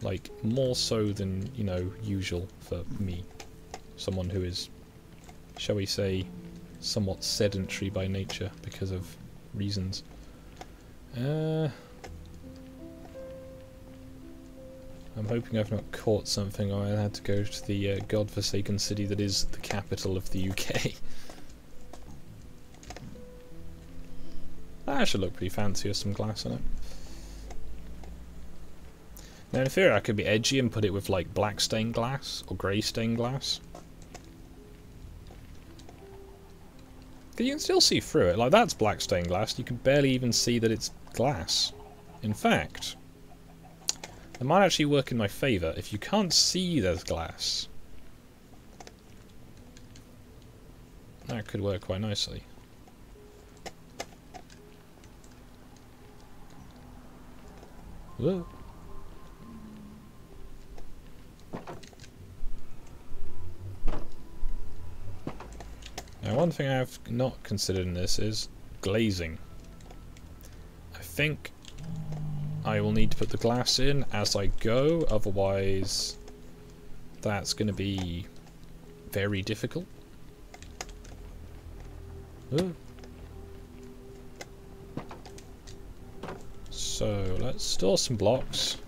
Like, more so than, you know, usual for me. Someone who is, shall we say, somewhat sedentary by nature because of reasons. Uh, I'm hoping I've not caught something or I had to go to the uh, godforsaken city that is the capital of the UK. (laughs) that should look pretty fancy with some glass in it. Now in theory I could be edgy and put it with like black stained glass or grey stained glass. you can still see through it. Like that's black stained glass. You can barely even see that it's glass. In fact, it might actually work in my favour. If you can't see there's glass, that could work quite nicely. Now one thing I have not considered in this is glazing. I think I will need to put the glass in as I go, otherwise that's going to be very difficult. Ooh. So let's store some blocks.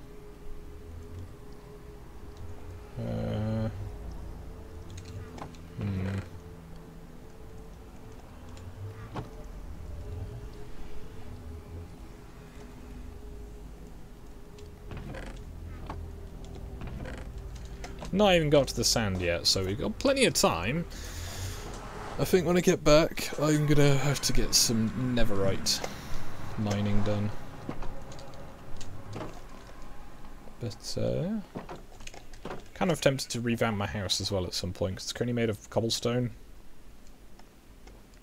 Uh, hmm. Not even got to the sand yet, so we've got plenty of time. I think when I get back, I'm gonna have to get some Netherite mining done. But, uh, kind of tempted to revamp my house as well at some point, because it's currently made of cobblestone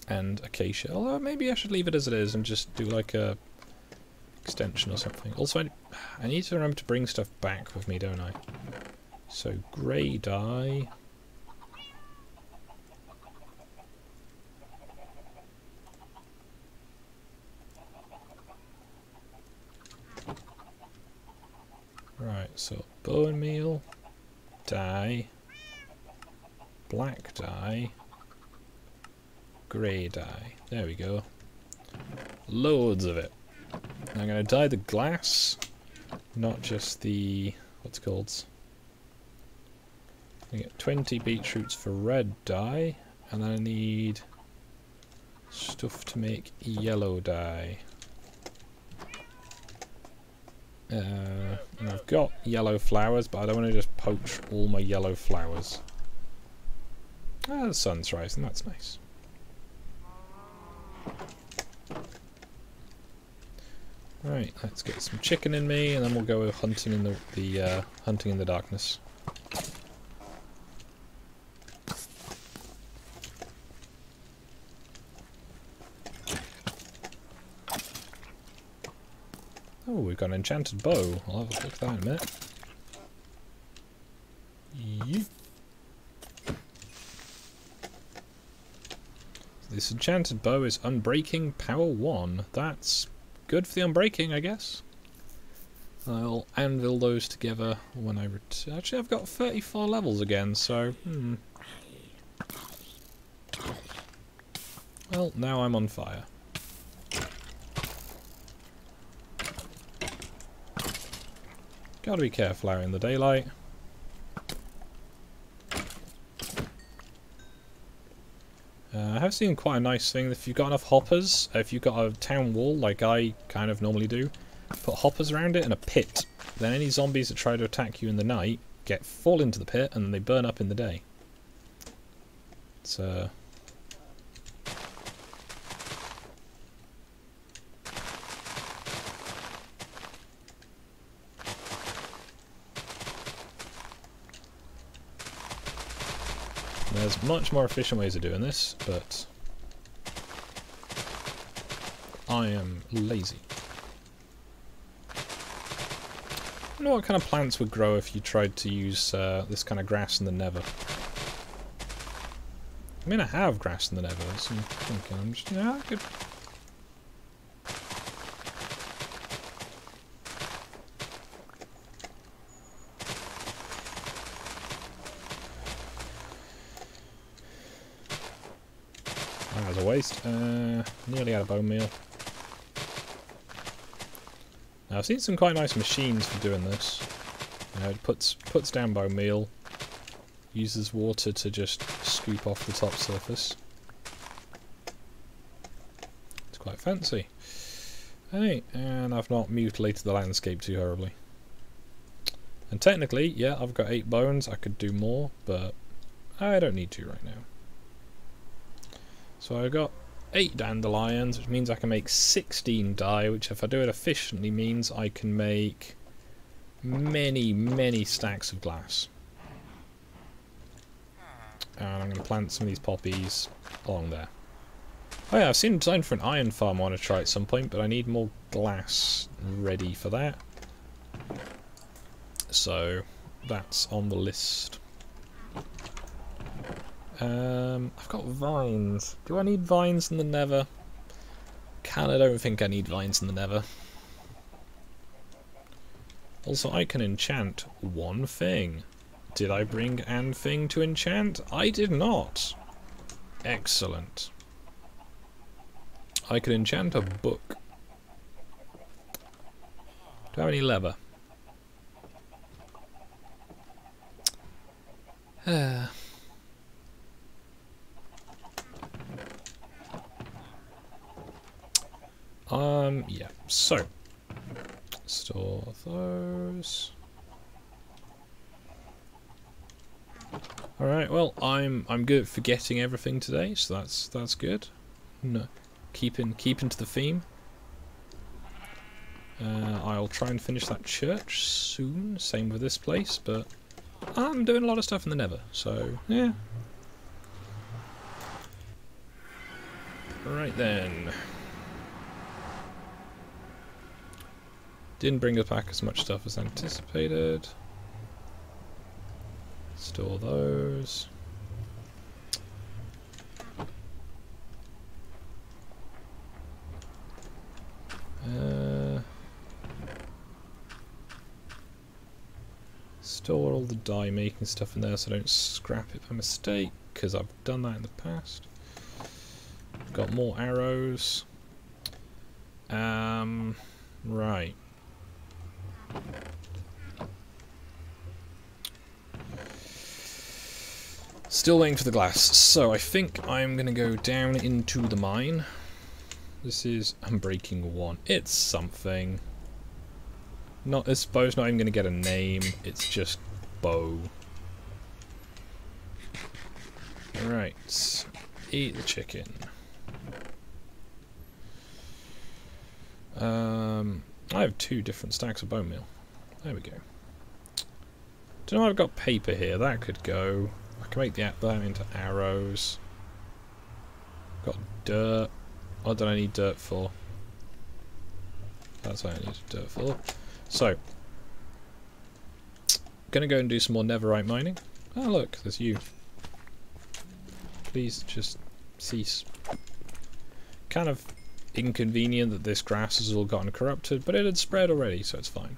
and acacia. Although maybe I should leave it as it is and just do like a extension or something. Also, I, I need to remember to bring stuff back with me, don't I? So, grey dye. Right, so bone meal, dye, black dye, grey dye. There we go. Loads of it. I'm going to dye the glass, not just the... what's called? I get 20 beetroots for red dye, and then I need stuff to make yellow dye. Uh, and I've got yellow flowers, but I don't want to just poach all my yellow flowers. Ah, the sun's rising, that's nice. Right, let's get some chicken in me, and then we'll go hunting in the, the uh, hunting in the darkness. Oh, we've got an enchanted bow. I'll have a look at that in a minute. This enchanted bow is Unbreaking Power 1. That's good for the Unbreaking, I guess. I'll anvil those together when I return. Actually, I've got 34 levels again, so... Hmm. Well, now I'm on fire. Gotta be careful out in the daylight. Uh, I have seen quite a nice thing. If you've got enough hoppers, if you've got a town wall, like I kind of normally do, put hoppers around it and a pit. Then any zombies that try to attack you in the night get fall into the pit and then they burn up in the day. It's uh, There's much more efficient ways of doing this, but I am lazy. I wonder what kind of plants would grow if you tried to use uh, this kind of grass in the nether. I mean, I have grass in the nether, so I'm thinking, I'm just, yeah, I could waste. Uh, nearly out of bone meal. Now, I've seen some quite nice machines for doing this. You know, it puts puts down bone meal, uses water to just scoop off the top surface. It's quite fancy. Hey, and I've not mutilated the landscape too horribly. And technically, yeah, I've got eight bones. I could do more, but I don't need to right now. So I've got 8 dandelions, which means I can make 16 dye, which if I do it efficiently means I can make many, many stacks of glass. And I'm going to plant some of these poppies along there. Oh yeah, I've seen a design for an iron farm I want to try at some point, but I need more glass ready for that. So, that's on the list. Um, I've got vines. Do I need vines in the nether? Can I don't think I need vines in the nether. Also, I can enchant one thing. Did I bring an thing to enchant? I did not. Excellent. I can enchant a book. Do I have any leather? Uh, (sighs) (sighs) Um, yeah, so, store those. All right. Well, I'm I'm good at forgetting everything today, so that's that's good. No, keeping keeping to the theme. Uh, I'll try and finish that church soon. Same with this place, but I'm doing a lot of stuff in the Nether, so yeah. Right then. Didn't bring us back as much stuff as anticipated. Store those. Uh, store all the dye making stuff in there so I don't scrap it by mistake, because I've done that in the past. Got more arrows. Um, right. Still waiting for the glass. So I think I'm going to go down into the mine. This is Unbreaking 1. It's something. Not, I suppose not even going to get a name. It's just bow. Right. Eat the chicken. Um, I have two different stacks of bone meal. There we go. Don't know I've got paper here. That could go. I can make the that into arrows. Got dirt. What do I need dirt for? That's what I need dirt for. So, gonna go and do some more netherite mining. Oh look, there's you. Please just cease. Kind of inconvenient that this grass has all gotten corrupted, but it had spread already, so it's fine.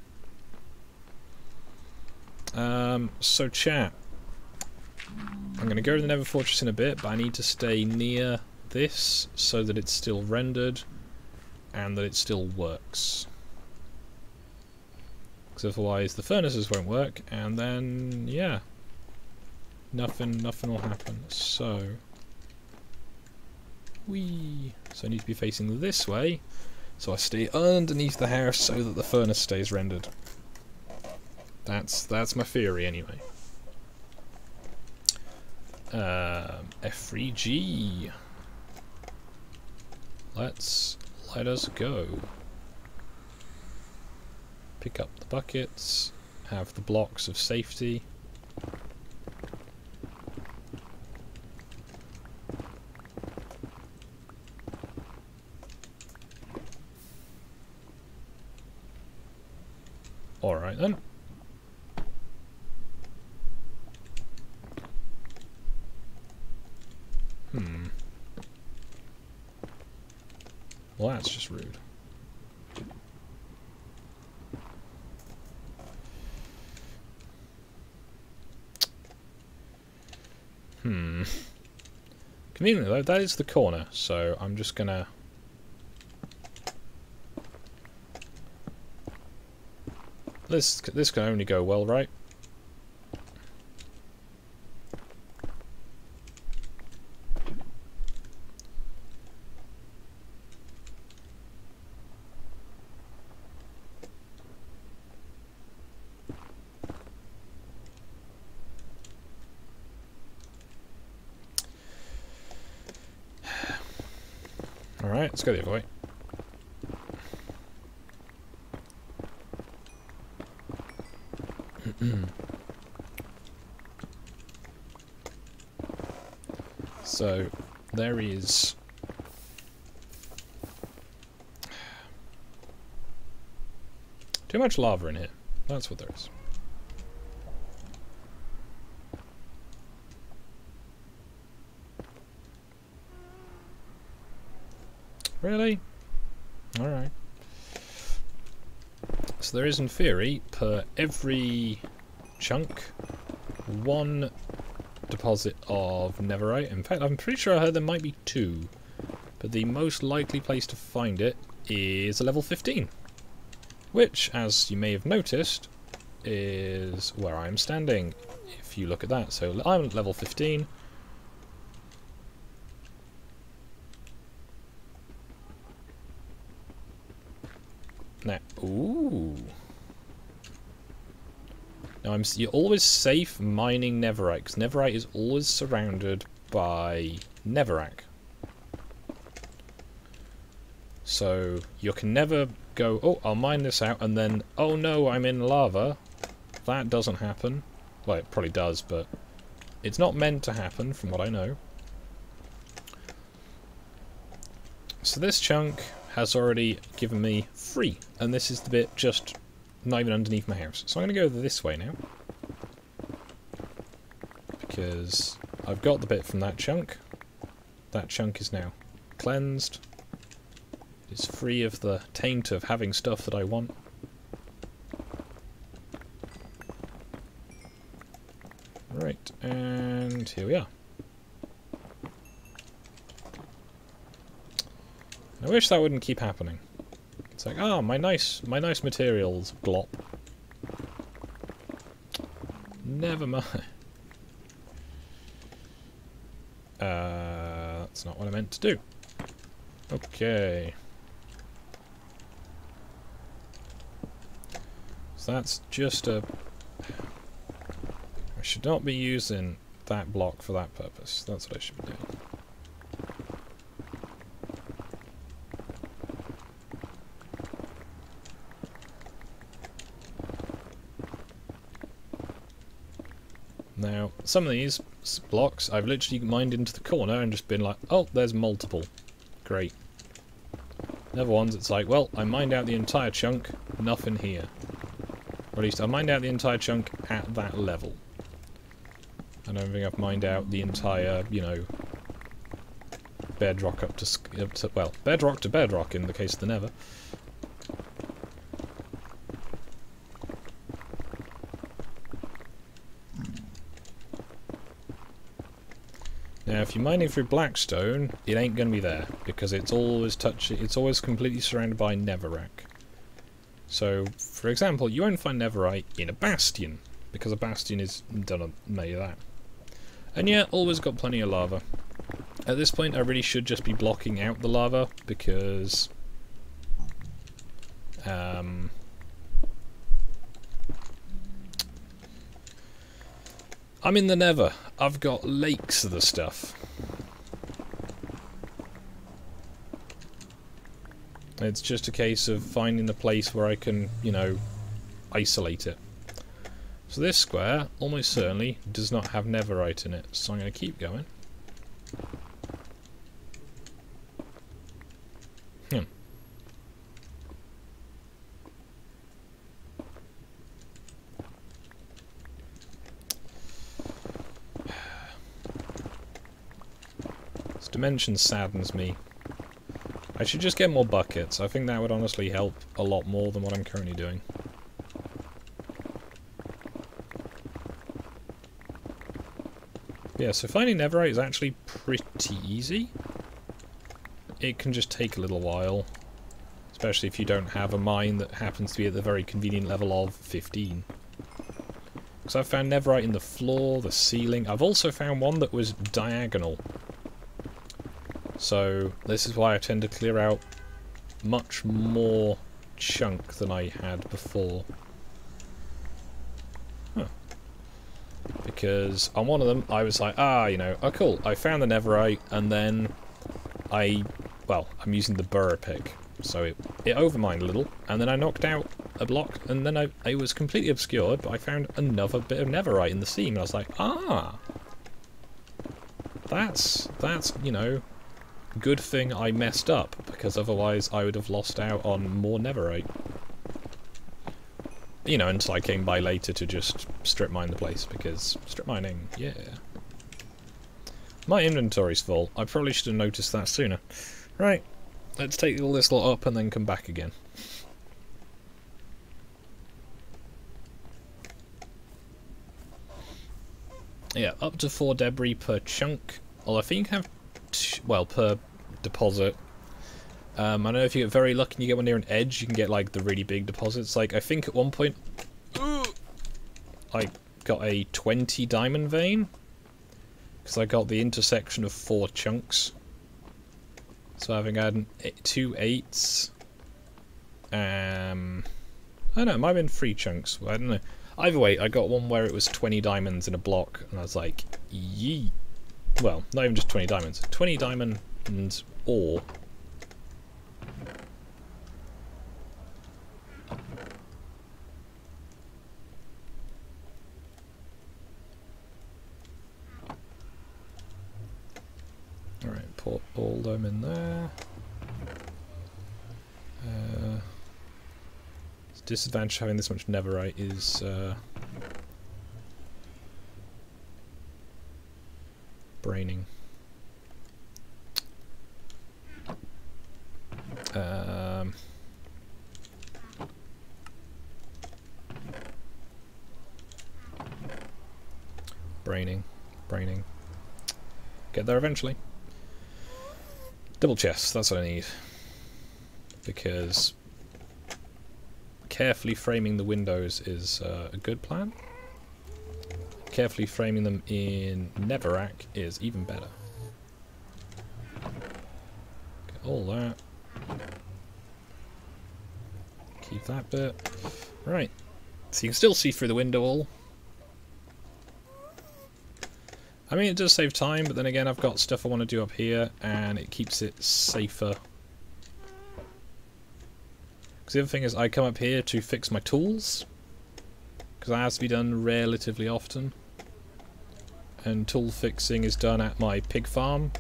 Um, so chat, I'm going to go to the Nether Fortress in a bit, but I need to stay near this so that it's still rendered and that it still works. Because otherwise the furnaces won't work, and then, yeah, nothing, nothing will happen. So, we. So I need to be facing this way, so I stay underneath the house so that the furnace stays rendered. That's that's my theory anyway. Um, F3G. Let's let us go. Pick up the buckets, have the blocks of safety. Alright then. Hmm. Well, that's just rude. Hmm. Conveniently though, that is the corner, so I'm just gonna... This, this can only go well, right? (sighs) Alright, let's go the other way. Mm. so, there is... Too much lava in here. That's what there is. Really? Alright. So there is, in theory, per every chunk, one deposit of netherite. In fact, I'm pretty sure I heard there might be two. But the most likely place to find it is a level 15. Which, as you may have noticed, is where I am standing, if you look at that. So I'm at level 15. Now, ooh. Now, I'm, you're always safe mining Netherite, because Netherite is always surrounded by Netherrack. So, you can never go, oh, I'll mine this out, and then, oh no, I'm in lava. That doesn't happen. Well, it probably does, but it's not meant to happen, from what I know. So this chunk has already given me free, and this is the bit just not even underneath my house. So I'm going to go this way now. Because I've got the bit from that chunk. That chunk is now cleansed. It's free of the taint of having stuff that I want. Right, and here we are. I wish that wouldn't keep happening. It's like, ah, oh, my nice, my nice materials, glop. Never mind. (laughs) Uh, that's not what I meant to do. Okay. So that's just a... I should not be using that block for that purpose. That's what I should be doing. Now, some of these blocks I've literally mined into the corner and just been like, oh, there's multiple. Great. Other ones, it's like, well, I mined out the entire chunk, nothing here. Or at least I mined out the entire chunk at that level. I don't think I've mined out the entire, you know, bedrock up to, up to well, bedrock to bedrock in the case of the Nether. Mining through Blackstone, it ain't going to be there because it's always touch. It's always completely surrounded by Netherrack. So, for example, you won't find Netherite in a Bastion because a Bastion is done made of that. And yeah, always got plenty of lava. At this point, I really should just be blocking out the lava because um, I'm in the Nether. I've got lakes of the stuff. It's just a case of finding the place where I can, you know, isolate it. So this square almost certainly does not have netherite in it, so I'm going to keep going. Hmm. This dimension saddens me. I should just get more buckets. I think that would honestly help a lot more than what I'm currently doing. Yeah, so finding Netherite is actually pretty easy. It can just take a little while. Especially if you don't have a mine that happens to be at the very convenient level of 15. Because I've found Netherite in the floor, the ceiling. I've also found one that was diagonal. So this is why I tend to clear out much more chunk than I had before. Huh. Because on one of them I was like, ah, you know, oh cool, I found the netherite and then I, well, I'm using the burrow pick. So it, it overmined a little, and then I knocked out a block, and then I, I was completely obscured, but I found another bit of netherite in the seam, and I was like, ah! That's, that's, you know, Good thing I messed up, because otherwise I would have lost out on more netherite. You know, until I came by later to just strip mine the place, because strip mining, yeah. My inventory's full. I probably should have noticed that sooner. Right, let's take all this lot up and then come back again. Yeah, up to four debris per chunk. Well, I think you can have well, per deposit. Um, I know if you get very lucky and you get one near an edge, you can get like the really big deposits. Like I think at one point, I got a 20 diamond vein because I got the intersection of four chunks. So having had eight, two eights, um, I don't know, it might have been three chunks. I don't know. Either way, I got one where it was 20 diamonds in a block, and I was like, yee. Well, not even just 20 diamonds. 20 diamond and ore. Alright, put all them in there. Uh, disadvantage having this much netherite is uh, braining. Um, braining, braining. Get there eventually. Double chest, that's what I need. Because carefully framing the windows is uh, a good plan. Carefully framing them in Netherrack is even better. Get all that. Keep that bit. Right. So you can still see through the window all. I mean, it does save time, but then again, I've got stuff I want to do up here, and it keeps it safer. Because the other thing is, I come up here to fix my tools, because that has to be done relatively often. And tool fixing is done at my pig farm.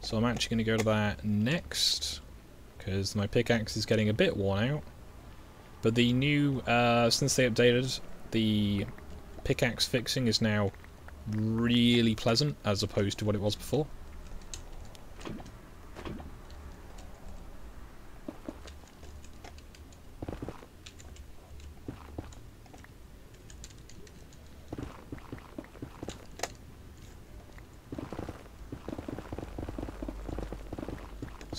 So I'm actually going to go to that next, because my pickaxe is getting a bit worn out. But the new, uh, since they updated, the pickaxe fixing is now really pleasant as opposed to what it was before.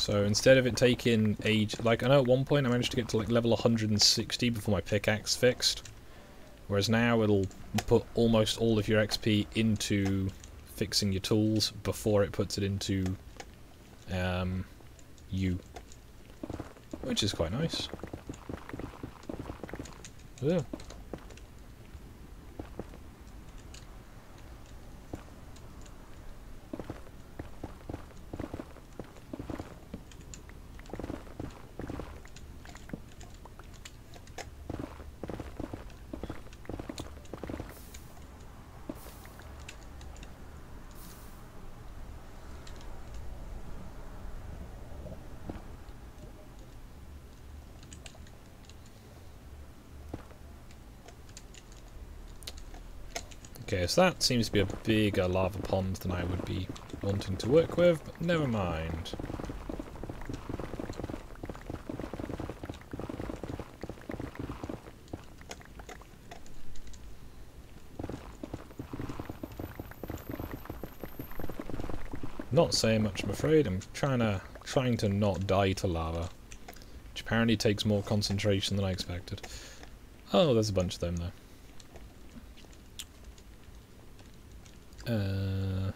So instead of it taking age, like I know at one point I managed to get to like level 160 before my pickaxe fixed. Whereas now it'll put almost all of your XP into fixing your tools before it puts it into um, you. Which is quite nice. Yeah. So that seems to be a bigger lava pond than I would be wanting to work with, but never mind. Not saying much, I'm afraid. I'm trying to trying to not die to lava, which apparently takes more concentration than I expected. Oh, there's a bunch of them though. Uh,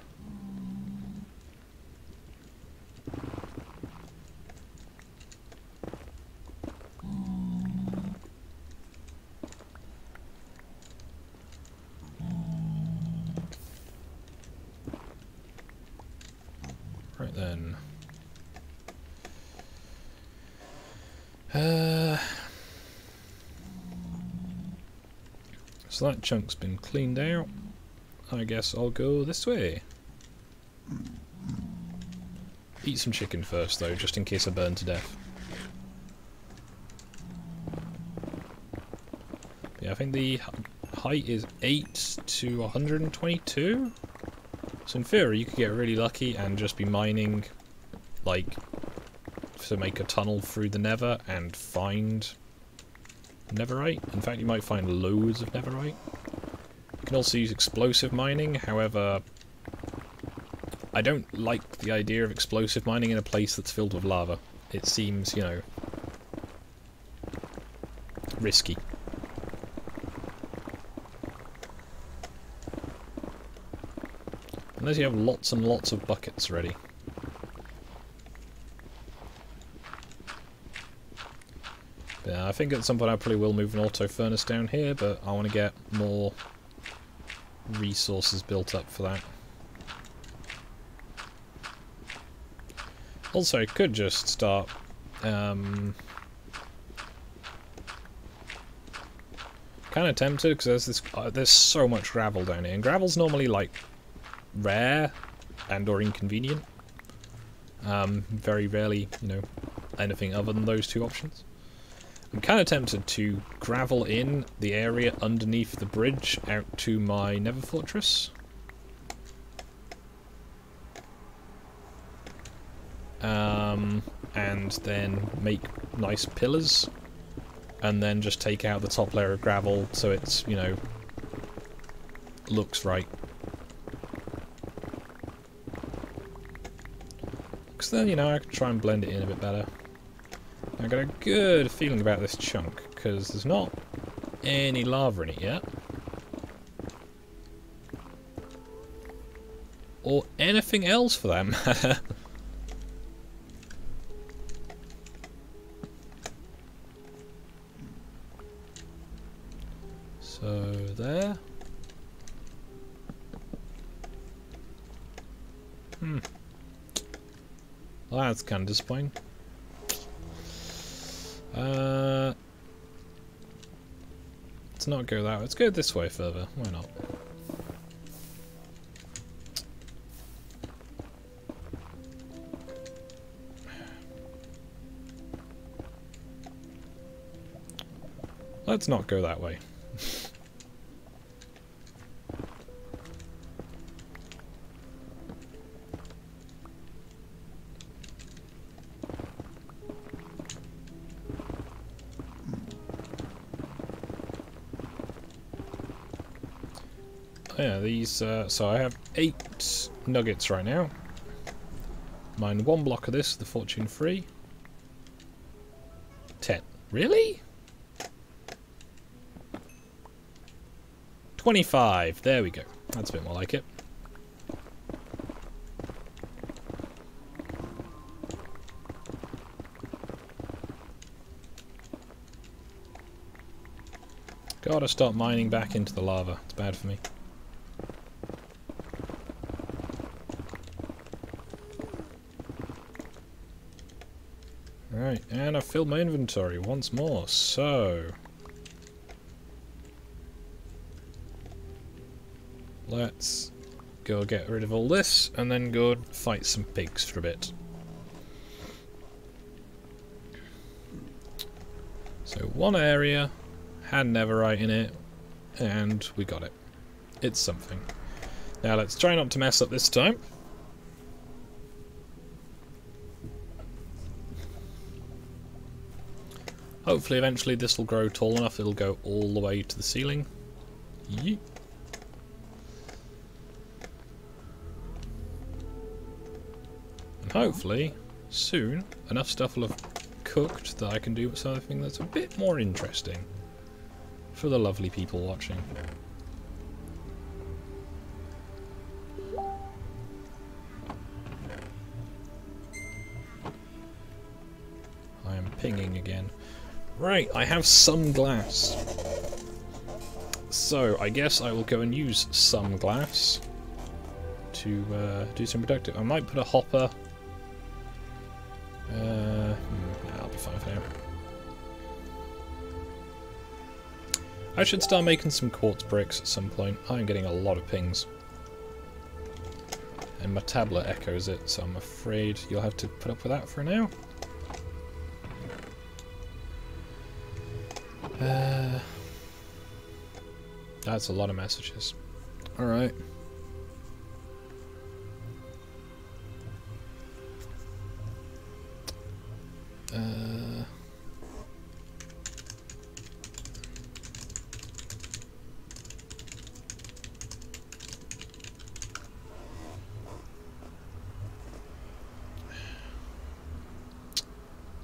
right then. Uh, so that chunk's been cleaned out. I guess I'll go this way. Eat some chicken first, though, just in case I burn to death. Yeah, I think the height is 8 to 122? So in theory, you could get really lucky and just be mining, like, to make a tunnel through the nether and find netherite. In fact, you might find loads of netherite can also use explosive mining, however, I don't like the idea of explosive mining in a place that's filled with lava. It seems, you know, risky. Unless you have lots and lots of buckets ready. Yeah, I think at some point I probably will move an auto furnace down here, but I want to get more resources built up for that. Also, I could just start um, kind of tempted because there's this uh, there's so much gravel down here, and gravel's normally like rare and or inconvenient. Um, very rarely, you know, anything other than those two options. I'm kind of tempted to gravel in the area underneath the bridge out to my Nether Fortress. Um, and then make nice pillars and then just take out the top layer of gravel so it's, you know, looks right. Because then, you know, I can try and blend it in a bit better. I got a good feeling about this chunk, because there's not any lava in it yet. Or anything else for that matter. (laughs) so there. Hmm. Well, that's kind of disappointing. Let's not go that way. Let's go this way further. Why not? Let's not go that way. These, uh, so I have eight nuggets right now. Mine one block of this, the fortune free. Ten. Really? 25. There we go. That's a bit more like it. Gotta stop mining back into the lava. It's bad for me. Right, and I filled my inventory once more, so... Let's go get rid of all this, and then go fight some pigs for a bit. So one area, had netherite in it, and we got it. It's something. Now let's try not to mess up this time. Hopefully eventually this will grow tall enough it'll go all the way to the ceiling. Yeet. And hopefully, soon, enough stuff will have cooked that I can do something that's a bit more interesting for the lovely people watching. I am pinging again. Right, I have some glass. So, I guess I will go and use some glass to uh, do some productive. I might put a hopper. Uh, hmm, I'll be fine for now. I should start making some quartz bricks at some point. I'm getting a lot of pings. And my tablet echoes it, so I'm afraid you'll have to put up with that for now. Uh, (sighs) that's a lot of messages. Alright. Uh, (sighs)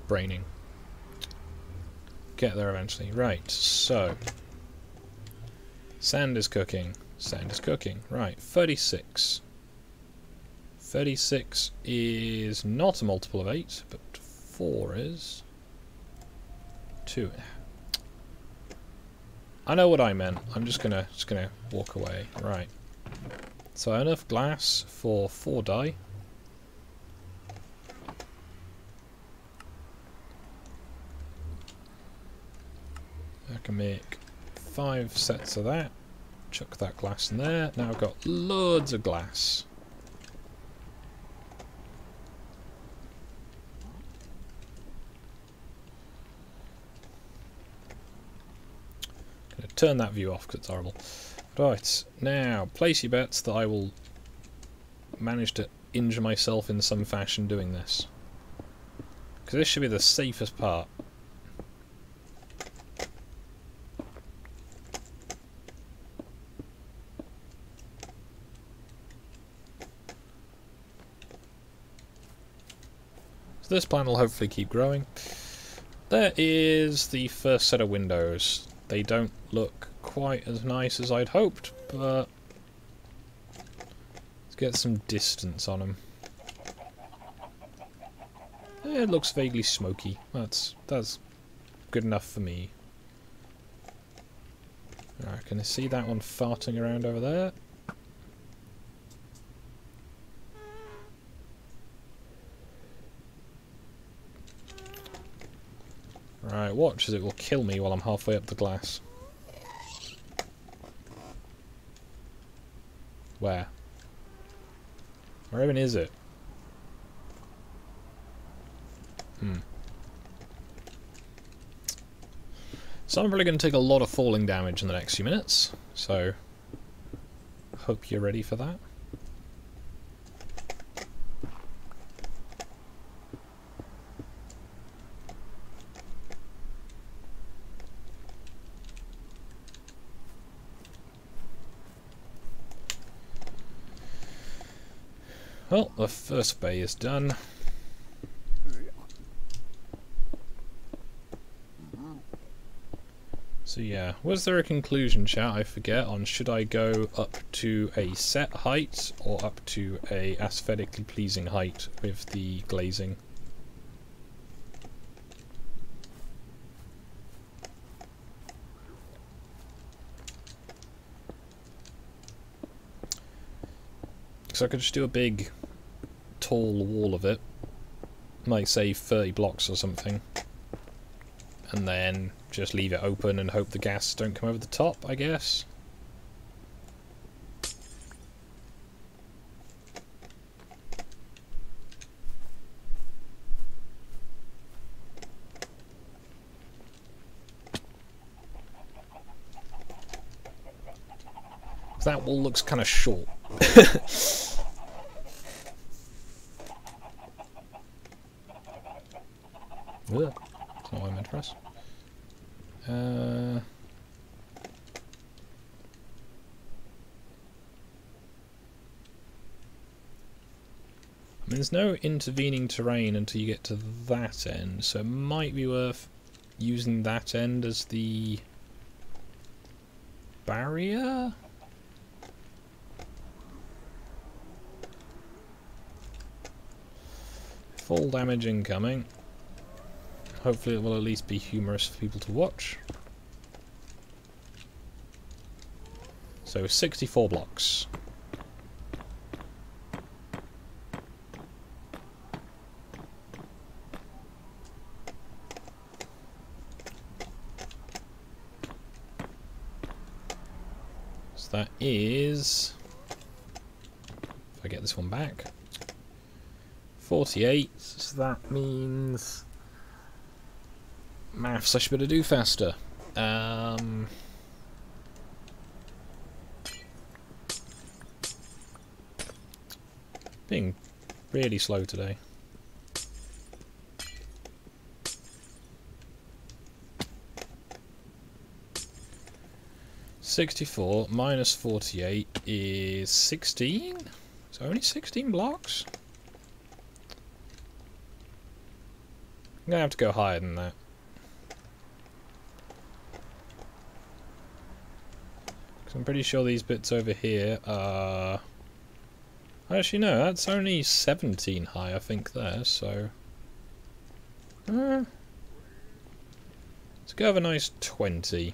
braining get there eventually. Right, so... Sand is cooking. Sand is cooking. Right, 36. 36 is not a multiple of 8, but 4 is. 2. I know what I meant. I'm just gonna just gonna walk away. Right. So enough glass for four dye. Can make five sets of that. Chuck that glass in there. Now I've got loads of glass. Gonna turn that view off because it's horrible. Right, now place your bets that I will manage to injure myself in some fashion doing this. Because this should be the safest part. So this plan will hopefully keep growing. There is the first set of windows. They don't look quite as nice as I'd hoped, but let's get some distance on them. It looks vaguely smoky. That's that's good enough for me. Right, can I see that one farting around over there? Right, watch as it will kill me while I'm halfway up the glass. Where? Where even is it? Hmm. So I'm probably going to take a lot of falling damage in the next few minutes, so hope you're ready for that. Well, the first bay is done. So yeah, was there a conclusion chat, I forget, on should I go up to a set height or up to a aesthetically pleasing height with the glazing? So I could just do a big tall wall of it, like say 30 blocks or something, and then just leave it open and hope the ghast don't come over the top, I guess. That wall looks kind of short. (laughs) Ugh. That's not what I meant for us. Uh, I mean, there's no intervening terrain until you get to that end, so it might be worth using that end as the barrier? Full damage incoming. Hopefully it will at least be humorous for people to watch. So 64 blocks. So that is... If I get this one back... 48, so that means maths I should better do faster. Um, being really slow today. Sixty-four minus forty-eight is sixteen. So only sixteen blocks. I'm gonna have to go higher than that. I'm pretty sure these bits over here are... Actually, no, that's only 17 high, I think, there, so... Uh, let's go have a nice 20.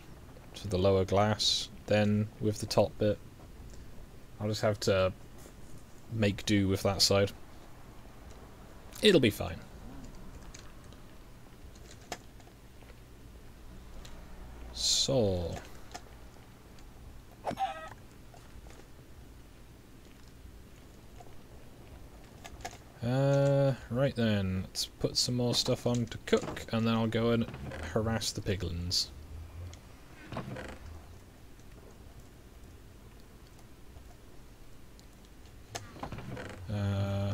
to the lower glass, then with the top bit. I'll just have to make do with that side. It'll be fine. So... Uh, right then, let's put some more stuff on to cook, and then I'll go and harass the piglins. Uh,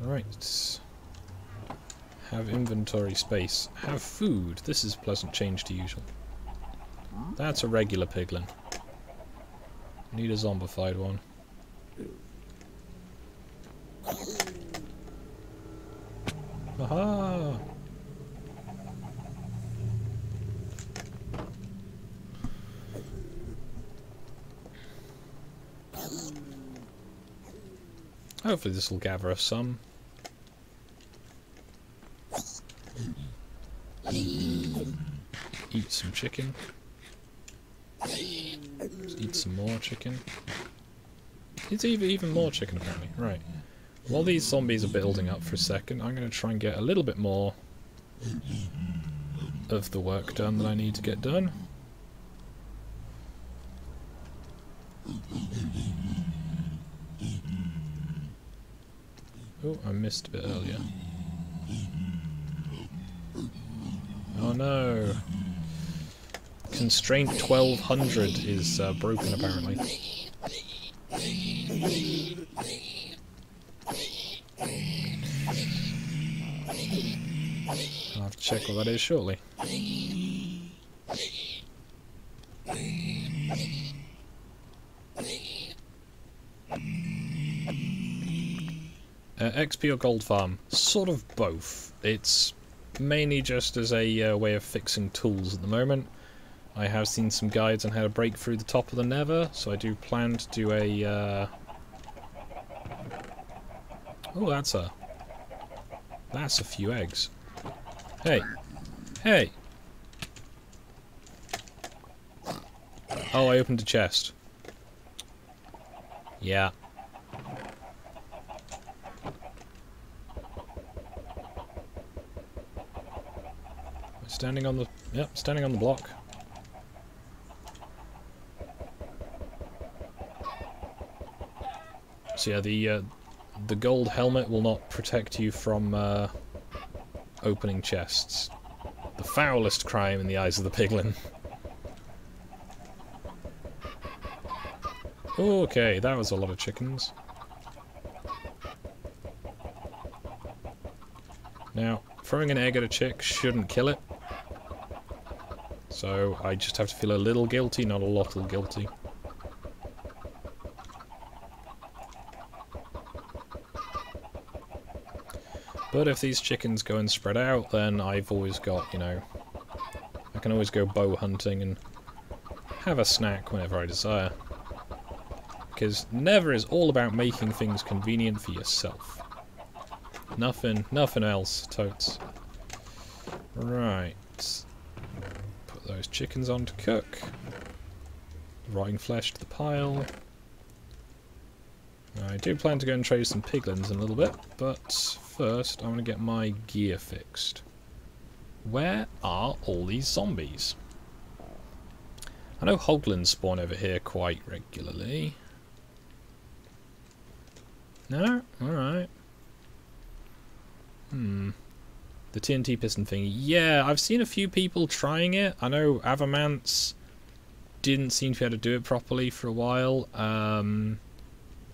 right. Have inventory space. Have food. This is a pleasant change to usual. That's a regular piglin. Need a zombified one. Aha! Hopefully this will gather us some. Eat some chicken some more chicken. It's even, even more chicken apparently. Right. While these zombies are building up for a second, I'm going to try and get a little bit more of the work done that I need to get done. Oh, I missed a bit earlier. Oh no! Constraint 1200 is uh, broken, apparently. I'll have to check what that is shortly. Uh, XP or gold farm? Sort of both. It's mainly just as a uh, way of fixing tools at the moment. I have seen some guides on how to break through the top of the nether, so I do plan to do a... Uh... Oh, that's a... That's a few eggs. Hey! Hey! Oh, I opened a chest. Yeah. Standing on the... Yep, standing on the block. So yeah, the uh, the gold helmet will not protect you from uh, opening chests. The foulest crime in the eyes of the piglin. okay, that was a lot of chickens. Now, throwing an egg at a chick shouldn't kill it. So I just have to feel a little guilty, not a lot of guilty. But if these chickens go and spread out, then I've always got, you know, I can always go bow hunting and have a snack whenever I desire. Because Nether is all about making things convenient for yourself. Nothing, nothing else, totes. Right. Put those chickens on to cook. Rotting flesh to the pile. I do plan to go and trade some piglins in a little bit, but first I want to get my gear fixed. Where are all these zombies? I know hoglins spawn over here quite regularly. No? Alright. Hmm. The TNT piston thing. Yeah, I've seen a few people trying it. I know Avamance didn't seem to be able to do it properly for a while. Um,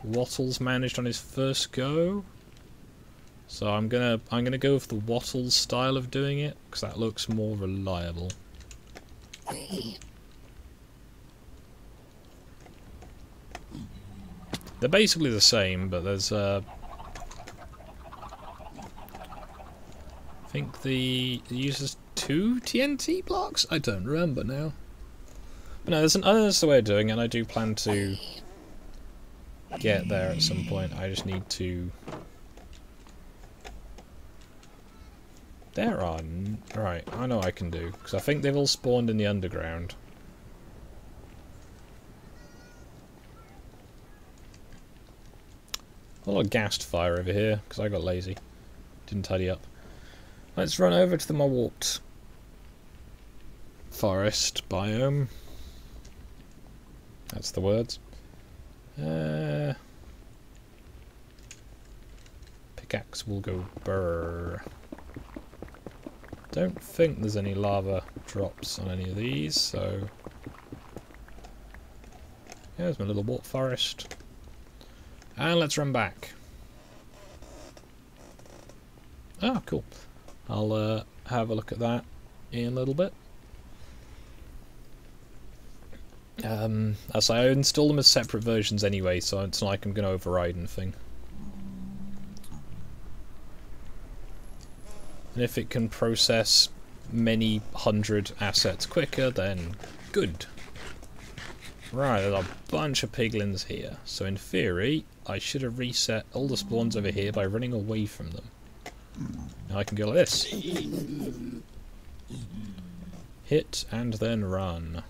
Wattles managed on his first go. So I'm gonna I'm gonna go with the Wattles style of doing it because that looks more reliable. They're basically the same, but there's uh, I think the uses two TNT blocks. I don't remember now. But no, there's an other way of doing it, and I do plan to get there at some point. I just need to There are... Right, I know I can do. Because I think they've all spawned in the underground. A lot of ghast fire over here, because I got lazy. Didn't tidy up. Let's run over to the Mawort forest biome. That's the words. Uh, pickaxe will go burr. Don't think there's any lava drops on any of these, so... Yeah, There's my little wart forest. And let's run back. Ah, cool. I'll uh, have a look at that in a little bit. Um, as I install them as separate versions anyway, so it's not like I'm going to override anything. And if it can process many hundred assets quicker, then good. Right, there's a bunch of piglins here. So in theory, I should have reset all the spawns over here by running away from them. Now I can go like this. Hit and then run.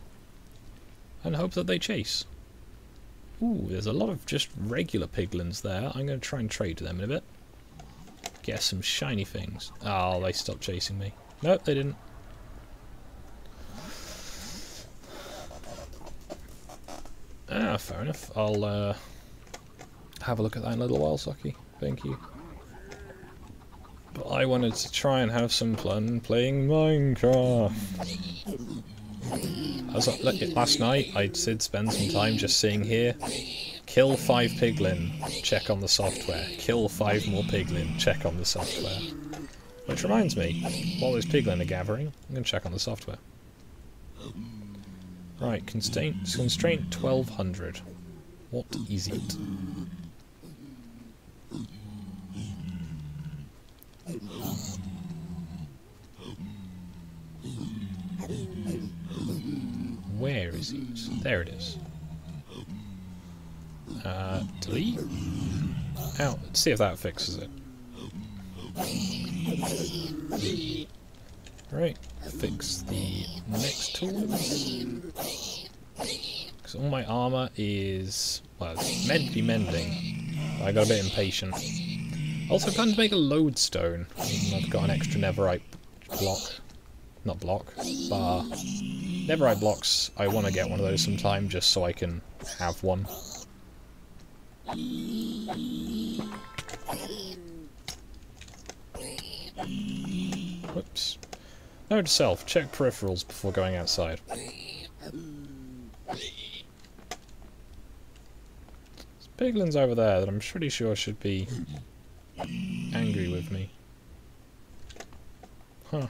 And hope that they chase. Ooh, there's a lot of just regular piglins there. I'm going to try and trade them in a bit. Get some shiny things. Oh, they stopped chasing me. Nope, they didn't. Ah, fair enough. I'll uh, have a look at that in a little while, Saki. Thank you. But I wanted to try and have some fun playing Minecraft. I, last night, I did spend some time just seeing here. Kill five piglin, check on the software. Kill five more piglin, check on the software. Which reminds me, while those piglin are gathering, I'm going to check on the software. Right, constraint, constraint 1200. What is it? Where is it? There it is. Uh, delete? Out. Let's see if that fixes it. Right, fix the next tools. Because all my armour is, well, it's meant to be mending. I got a bit impatient. Also plan to make a lodestone. I've got an extra netherite block. Not block, bar. Netherite blocks, I want to get one of those sometime just so I can have one. Whoops. Note to self, check peripherals before going outside. There's piglins over there that I'm pretty sure should be angry with me. Huh.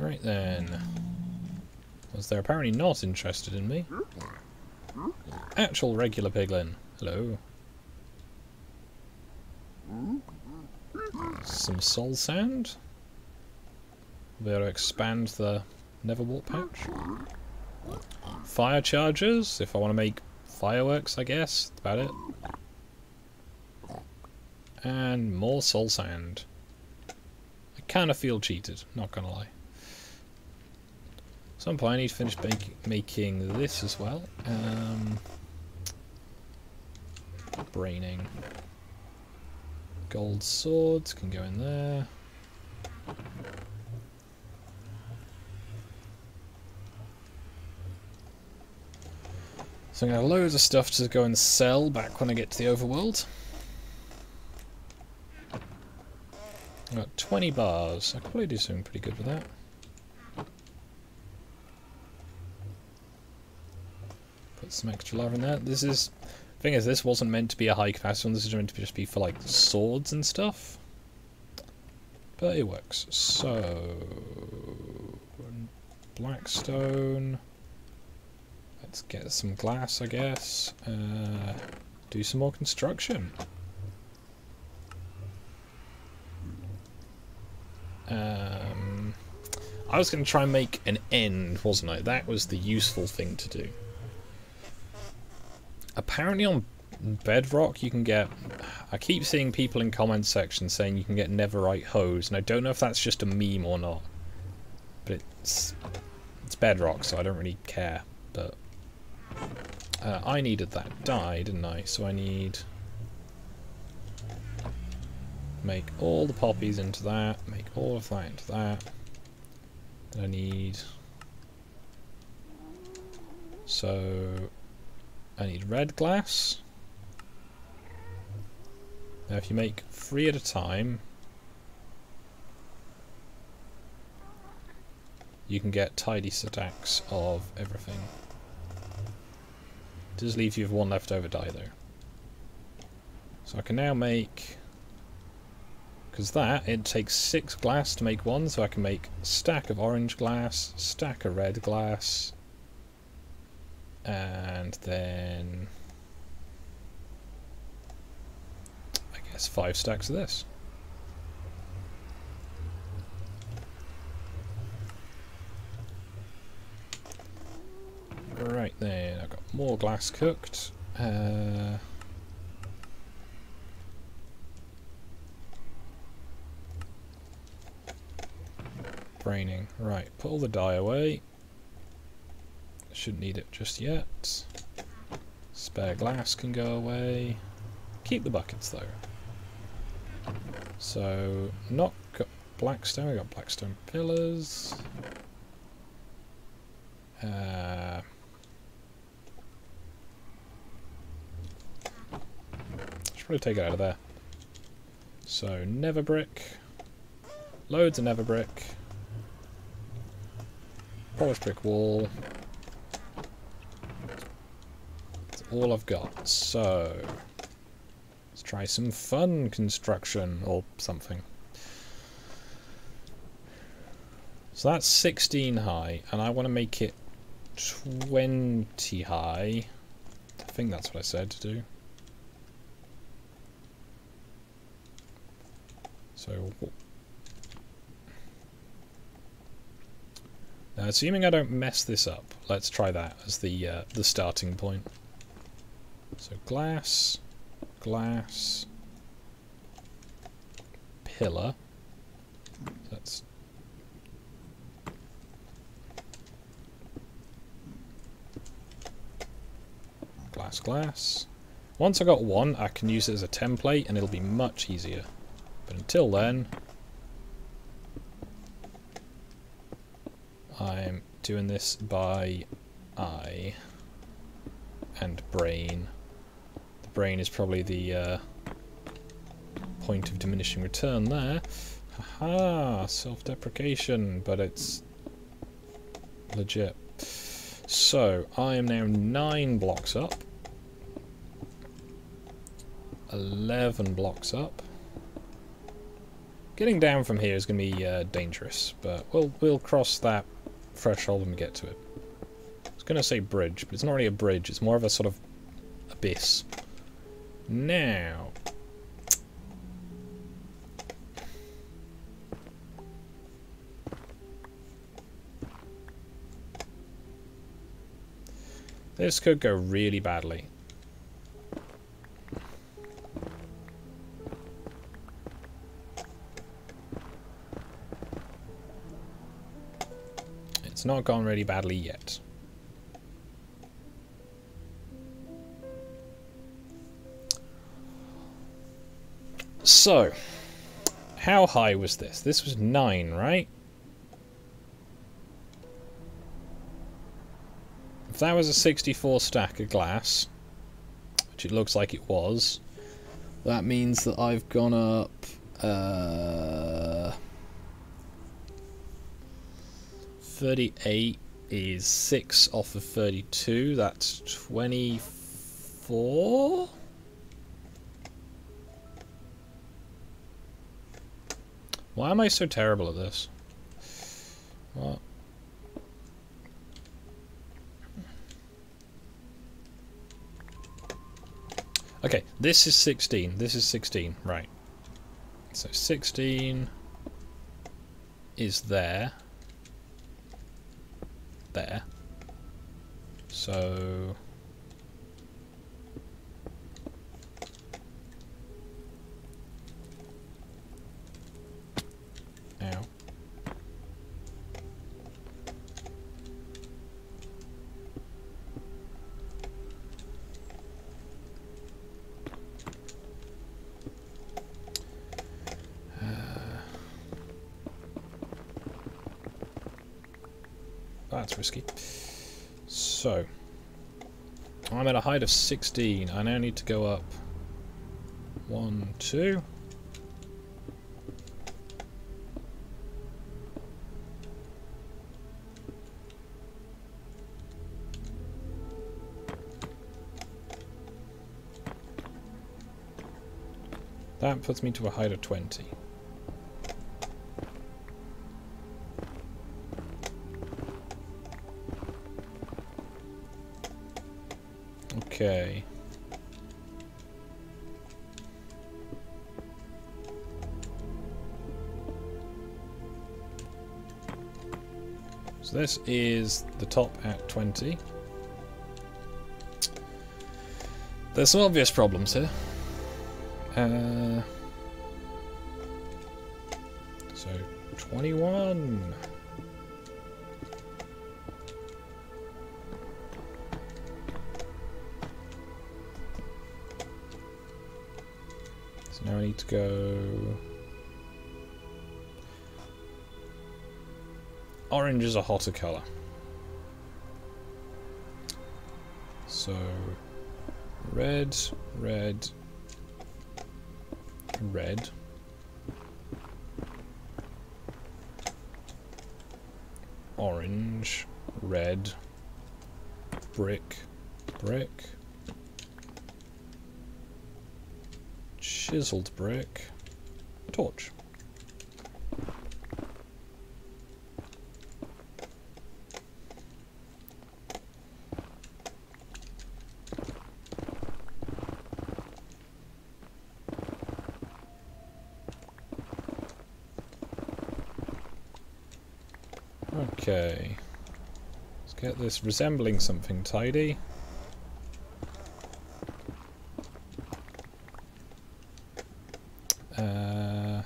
Right then. Was they're apparently not interested in me. Actual regular piglin. Hello. Some soul sand. Be able to expand the Nether wart pouch. Fire charges, if I want to make fireworks, I guess. That's about it. And more soul sand. I kind of feel cheated, not gonna lie. Some point I need to finish making this as well. Um, braining. Gold swords can go in there. So I'm going to have loads of stuff to go and sell back when I get to the overworld. I've got 20 bars. I could probably do something pretty good with that. Some extra lava in there. This is... thing is, this wasn't meant to be a high capacity one. This is meant to just be for, like, swords and stuff. But it works. So... Blackstone... Let's get some glass, I guess. Uh, do some more construction. Um, I was going to try and make an end, wasn't I? That was the useful thing to do. Apparently on Bedrock you can get... I keep seeing people in comment sections saying you can get Netherite hoes, and I don't know if that's just a meme or not. But it's... It's Bedrock, so I don't really care. But... Uh, I needed that dye, didn't I? So I need... Make all the poppies into that, make all of that into that. Then I need... So... I need red glass. Now if you make three at a time, you can get tidy stacks of everything. It does leave you with one leftover dye though. So I can now make because that, it takes six glass to make one, so I can make stack of orange glass, stack of red glass, and then I guess five stacks of this. Right then, I've got more glass cooked. Uh, braining. Right, put all the dye away. Shouldn't need it just yet. Spare glass can go away. Keep the buckets though. So, not got blackstone, we got blackstone pillars. Uh, should probably take it out of there. So, Nether brick. Loads of Nether brick. Polished brick wall. That's all I've got. So, let's try some fun construction or something. So that's 16 high, and I want to make it 20 high. I think that's what I said to do. So Now, assuming I don't mess this up, let's try that as the uh, the starting point. So glass, glass, pillar. That's glass, glass. Once I got one, I can use it as a template and it'll be much easier. But until then, I'm doing this by eye and brain. Brain is probably the uh, point of diminishing return there. Haha, self-deprecation, but it's legit. So, I am now nine blocks up. 11 blocks up. Getting down from here is going to be uh, dangerous, but we'll we'll cross that threshold and get to it. I was going to say bridge, but it's not really a bridge, it's more of a sort of abyss. Now... This could go really badly. It's not gone really badly yet. So, how high was this? This was 9, right? If that was a 64 stack of glass, which it looks like it was, that means that I've gone up... Uh, 38 is 6 off of 32. That's 24? Why am I so terrible at this? What? Okay, this is 16. This is 16, right. So 16 is there there. So Yeah. Uh, that's risky. So, I'm at a height of 16. I now need to go up 1, 2, That puts me to a height of 20. Okay. So this is the top at 20. There's some obvious problems here. Uh, so, 21. So now I need to go... Orange is a hotter colour. So, red, red, red. Orange, red, brick, brick, chiseled brick, torch. Okay. Let's get this resembling something tidy. Uh,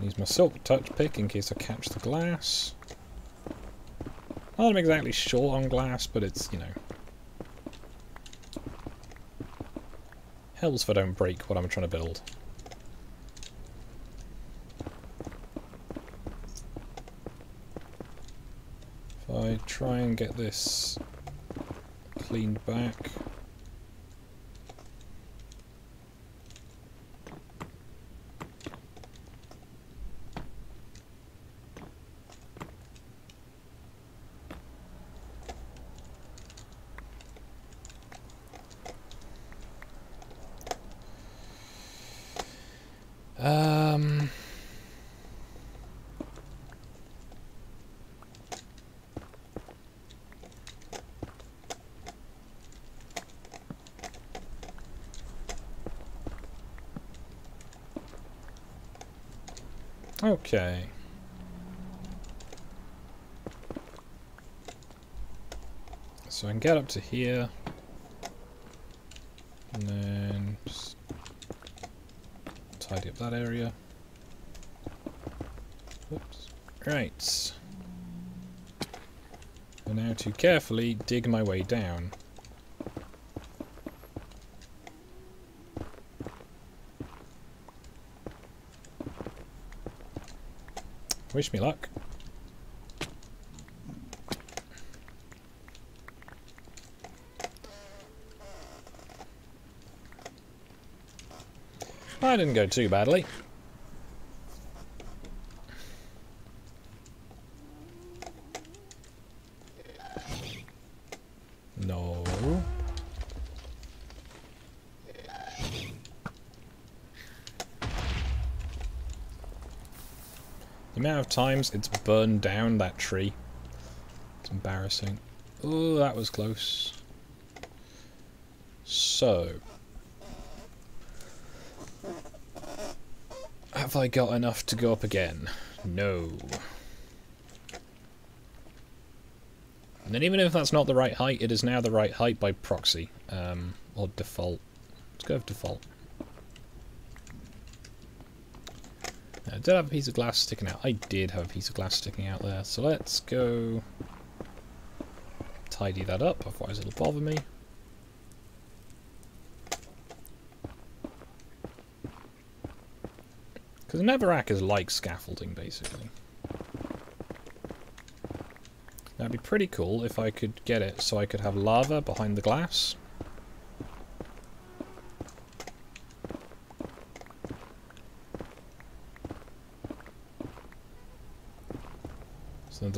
use my silk touch pick in case I catch the glass. Not exactly short on glass, but it's, you know. Helps if I don't break what I'm trying to build. If I try and get this cleaned back. Um... Okay. So I can get up to here. And then just tidy up that area. Right. And now to carefully dig my way down. Wish me luck. I didn't go too badly. No. The amount of times it's burned down that tree. It's embarrassing. Oh, that was close. So. Have I got enough to go up again? No. And then even if that's not the right height, it is now the right height by proxy. Um, or default. Let's go with default. I did have a piece of glass sticking out. I did have a piece of glass sticking out there. So let's go tidy that up, otherwise it'll bother me. Because Netherrack is like scaffolding, basically. That'd be pretty cool if I could get it so I could have lava behind the glass.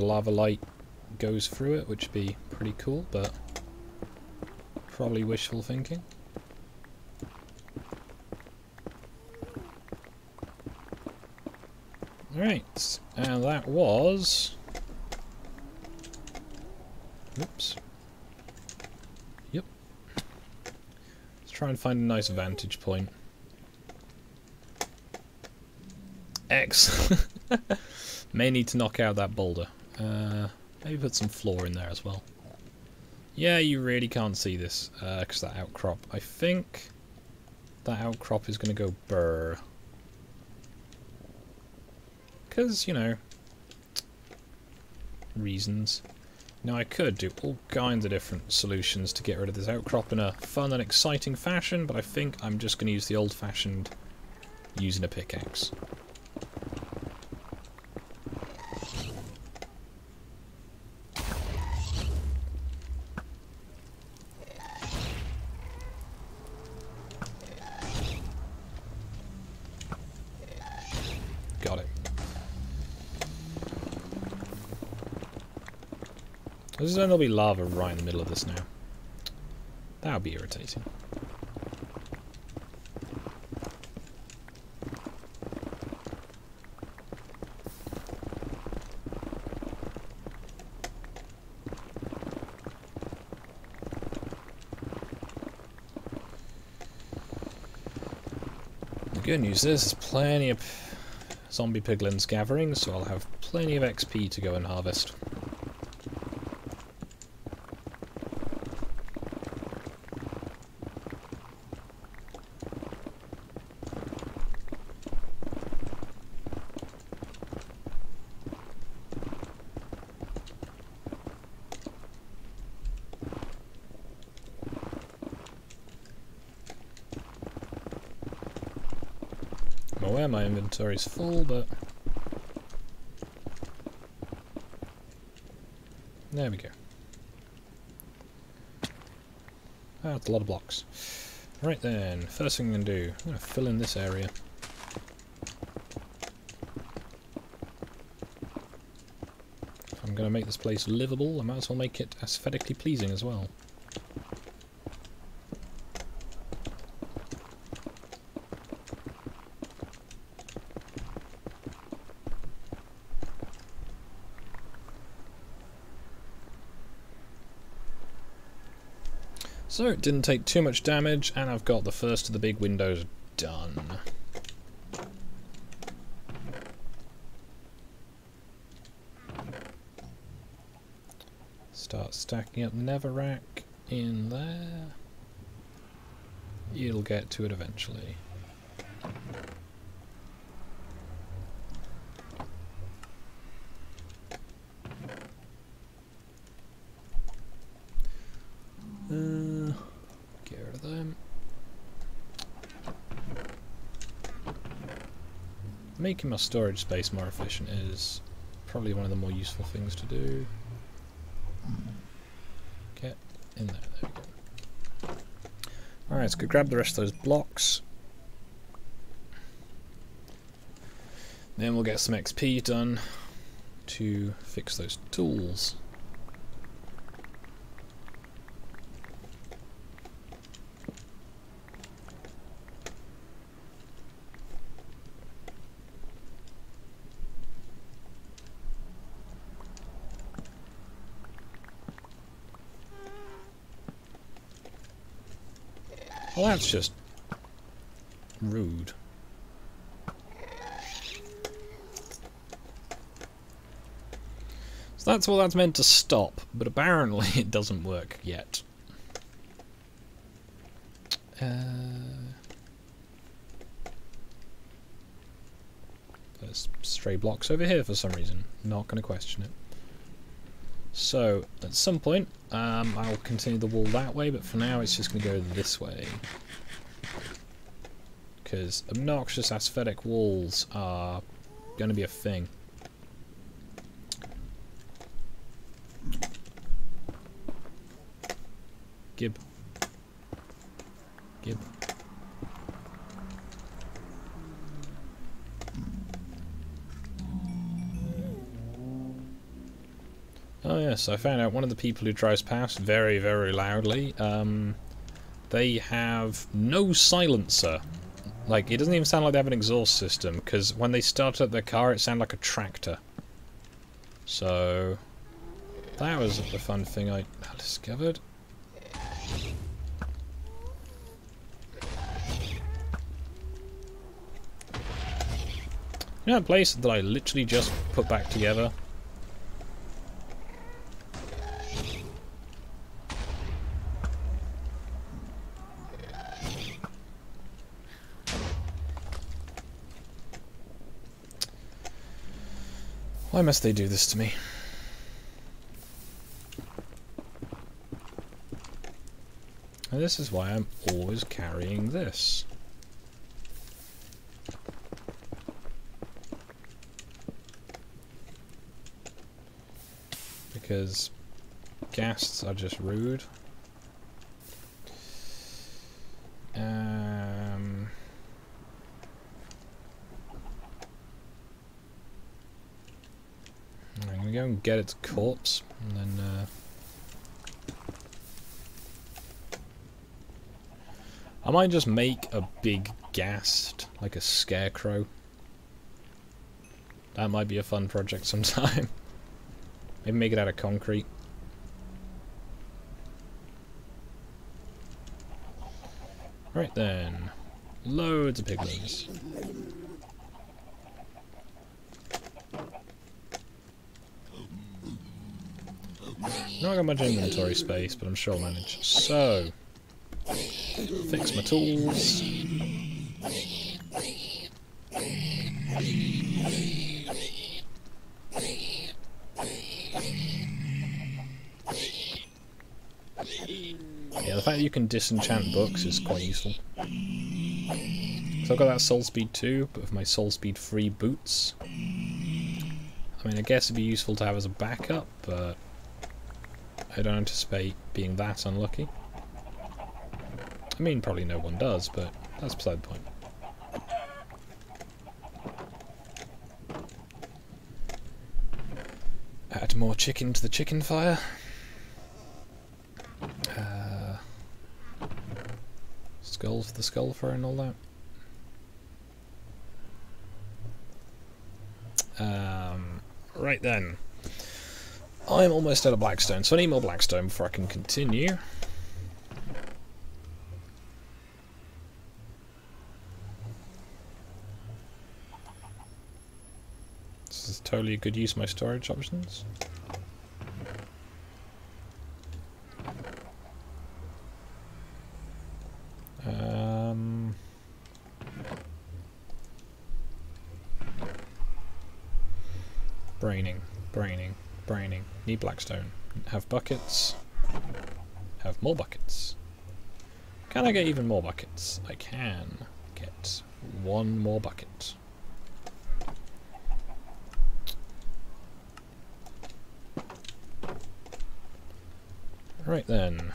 The lava light goes through it, which would be pretty cool, but probably wishful thinking. Right, and that was... Oops. Yep. Let's try and find a nice vantage point. X. (laughs) May need to knock out that boulder. Uh, maybe put some floor in there as well. Yeah, you really can't see this, because uh, that outcrop. I think that outcrop is going to go burr. Because, you know, reasons. Now I could do all kinds of different solutions to get rid of this outcrop in a fun and exciting fashion, but I think I'm just going to use the old-fashioned using a pickaxe. Going to be lava right in the middle of this now. That would be irritating. The good news is there's plenty of zombie piglins gathering, so I'll have plenty of XP to go and harvest. aware my inventory's full, but... There we go. That's a lot of blocks. Right then, first thing I'm going to do, I'm going to fill in this area. If I'm going to make this place livable, I might as well make it aesthetically pleasing as well. So it didn't take too much damage and I've got the first of the big windows done. Start stacking up Netherrack in there. You'll get to it eventually. Making my storage space more efficient is probably one of the more useful things to do. Get in there, there we go. Alright, let's go grab the rest of those blocks. Then we'll get some XP done to fix those tools. That's just rude. So that's what that's meant to stop, but apparently (laughs) it doesn't work yet. Uh, there's stray blocks over here for some reason. Not going to question it. So, at some point, um, I'll continue the wall that way, but for now it's just going to go this way. because obnoxious aesthetic walls are going to be a thing. Gib. Yes, I found out one of the people who drives past very, very loudly, um, they have no silencer. Like, it doesn't even sound like they have an exhaust system, because when they start up their car, it sounded like a tractor. So, that was the fun thing I discovered. You know that place that I literally just put back together? Why must they do this to me? And this is why I'm always carrying this. Because ghasts are just rude. Um... I'm gonna go get its corpse, and then, uh... I might just make a big ghast, like a scarecrow. That might be a fun project (laughs) sometime. Maybe make it out of concrete. Right then. Loads of piglins. Not got much inventory space, but I'm sure I'll manage. So, fix my tools. Yeah, the fact that you can disenchant books is quite useful. So I've got that soul speed 2, but with my soul speed 3 boots. I mean, I guess it'd be useful to have as a backup, but I don't anticipate being that unlucky. I mean, probably no one does, but that's beside the point. Add more chicken to the chicken fire. Uh, skull for the skull fire and all that. Um, right then. I'm almost out of blackstone, so I need more blackstone before I can continue. This is totally a good use of my storage options. Um... Braining, braining braining. Need blackstone. Have buckets. Have more buckets. Can I get even more buckets? I can get one more bucket. Right then.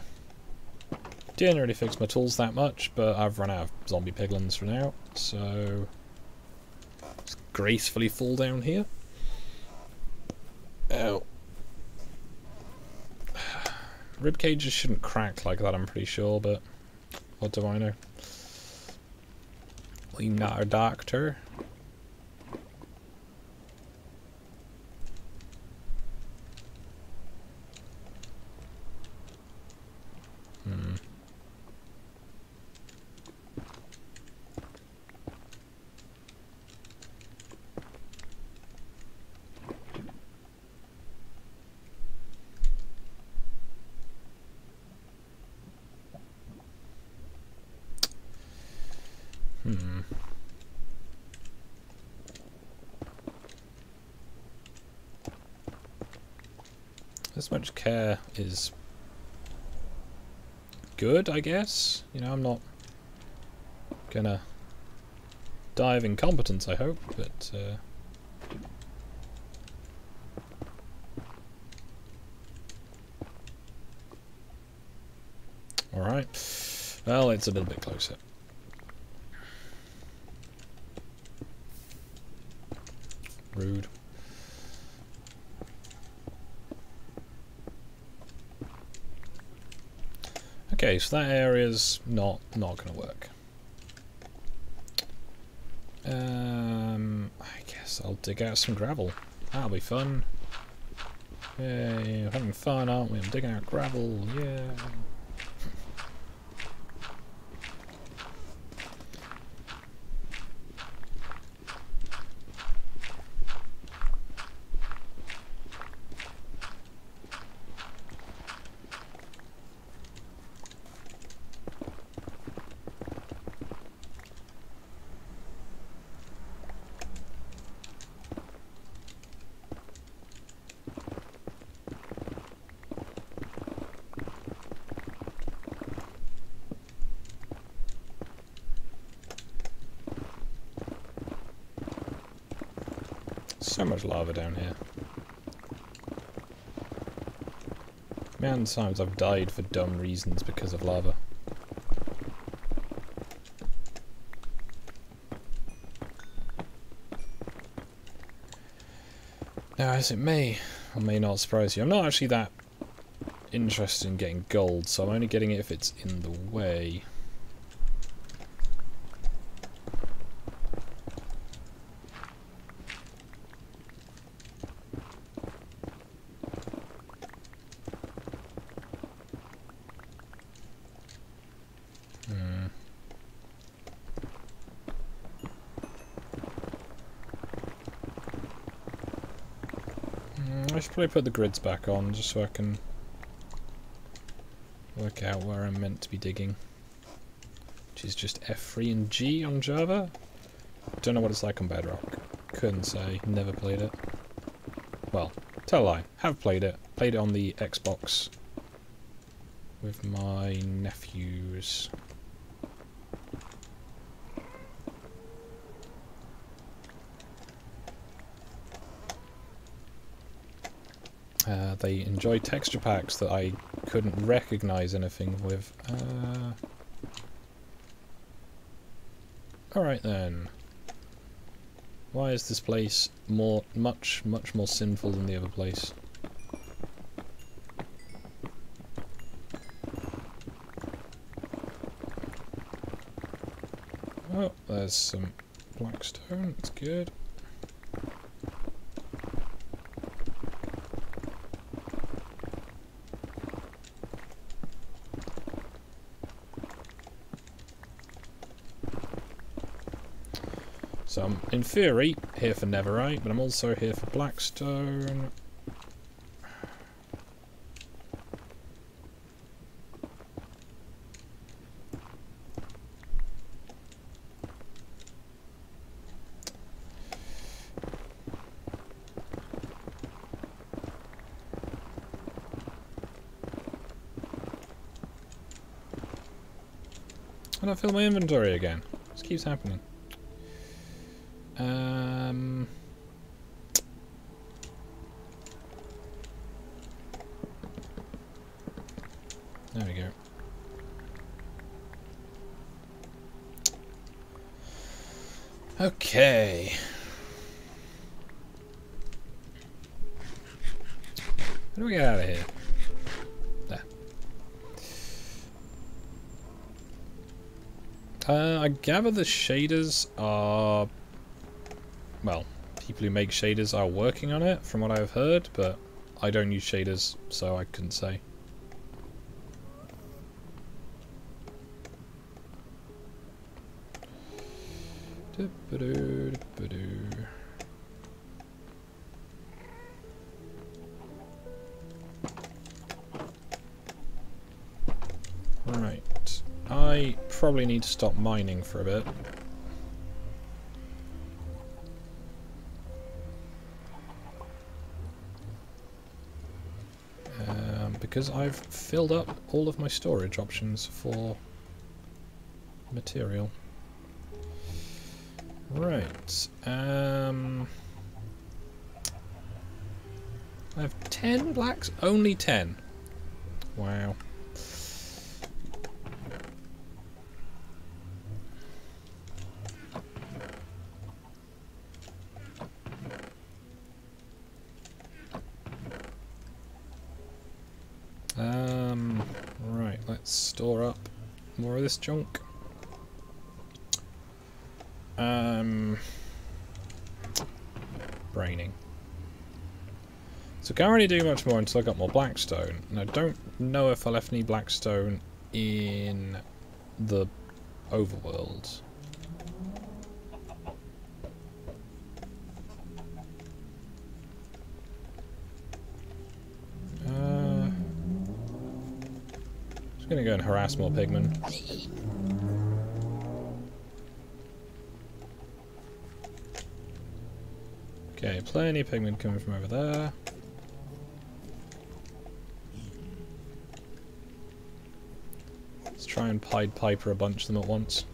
Didn't really fix my tools that much, but I've run out of zombie piglins for now, so... Gracefully fall down here. Rib cages shouldn't crack like that, I'm pretty sure, but what do I know? I'm not a doctor. Hmm. Hmm. This much care is good, I guess. You know, I'm not gonna die of incompetence, I hope, but... Uh... Alright. Well, it's a little bit closer. Rude. Okay, so that area's not not going to work. Um, I guess I'll dig out some gravel. That'll be fun. Yay, having fun, aren't we? I'm digging out gravel, yeah. So much lava down here. Man, times I've died for dumb reasons because of lava. Now, as it may or may not surprise you, I'm not actually that interested in getting gold, so I'm only getting it if it's in the way. Probably put the grids back on just so I can work out where I'm meant to be digging. Which is just F3 and G on Java. Don't know what it's like on Bedrock. Couldn't say. Never played it. Well, tell a lie. Have played it. Played it on the Xbox with my nephews. They enjoy texture packs that I couldn't recognize anything with. Uh... Alright then. Why is this place more, much, much more sinful than the other place? Oh, there's some blackstone, that's good. So I'm, in theory, here for Netherite, but I'm also here for Blackstone. And I fill my inventory again. This keeps happening. Um, there we go. Okay. How do we get out of here? There. Uh, I gather the shaders are well, people who make shaders are working on it, from what I've heard, but I don't use shaders, so I couldn't say. Right. I probably need to stop mining for a bit. Because I've filled up all of my storage options for material. Right. Um, I have 10 blacks? Only 10. Wow. Um, right, let's store up more of this junk. Um, braining. So can't really do much more until I got more blackstone. And I don't know if I left any blackstone in the overworld. Uh, just gonna go and harass more pigmen. Okay, plenty of pigmen coming from over there. Let's try and Pied Piper a bunch of them at once.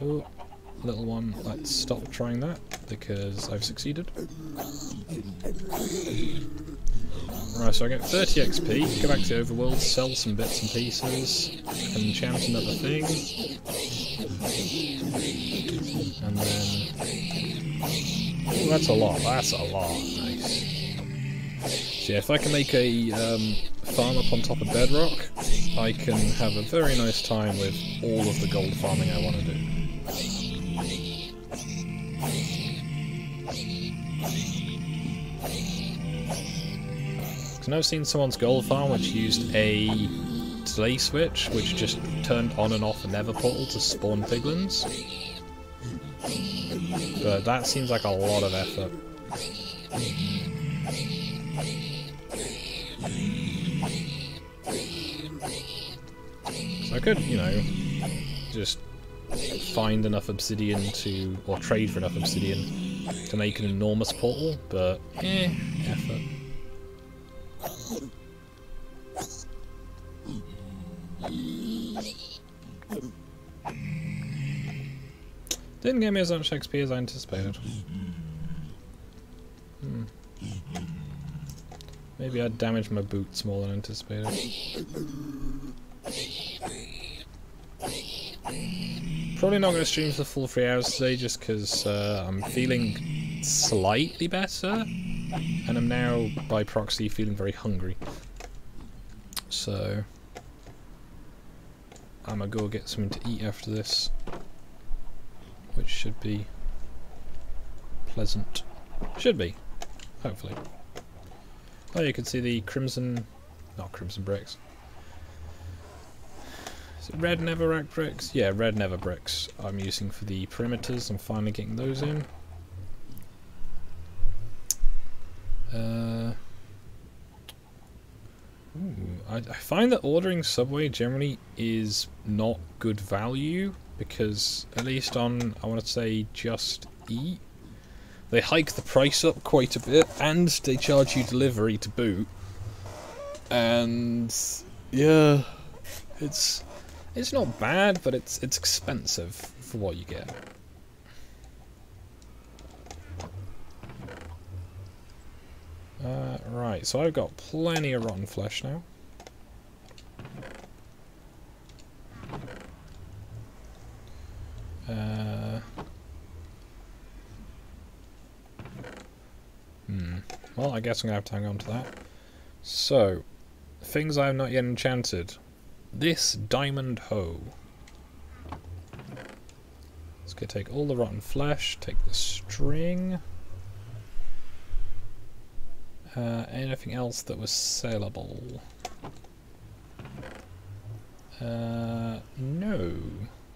Oh, little one, let's stop trying that because I've succeeded. Right, so I get 30 XP, go back to the overworld, sell some bits and pieces, and enchant another thing, and then... That's a lot, that's a lot, nice. So yeah, if I can make a um, farm up on top of bedrock, I can have a very nice time with all of the gold farming I want to do. I've seen someone's gold farm which used a delay switch which just turned on and off a nether portal to spawn piglins. But that seems like a lot of effort. So I could, you know, just find enough obsidian to, or trade for enough obsidian to make an enormous portal, but eh, effort. Didn't give me as I anticipated. Hmm. Maybe I damaged my boots more than anticipated. Probably not going to stream for the full three hours today just because uh, I'm feeling slightly better and I'm now by proxy feeling very hungry. So I'm gonna go get something to eat after this which should be pleasant. Should be, hopefully. Oh, you can see the crimson, not crimson bricks. Is it red netherrack bricks? Yeah, red Nether bricks I'm using for the perimeters. I'm finally getting those in. Uh, ooh, I, I find that ordering Subway generally is not good value because at least on, I want to say, Just Eat, they hike the price up quite a bit and they charge you delivery to boot. And yeah, it's it's not bad, but it's it's expensive for what you get. Uh, right, so I've got plenty of rotten flesh now. Uh, hmm. Well, I guess I'm going to have to hang on to that. So, things I have not yet enchanted. This diamond hoe. Let's go take all the rotten flesh, take the string. Uh, anything else that was saleable? Uh, no.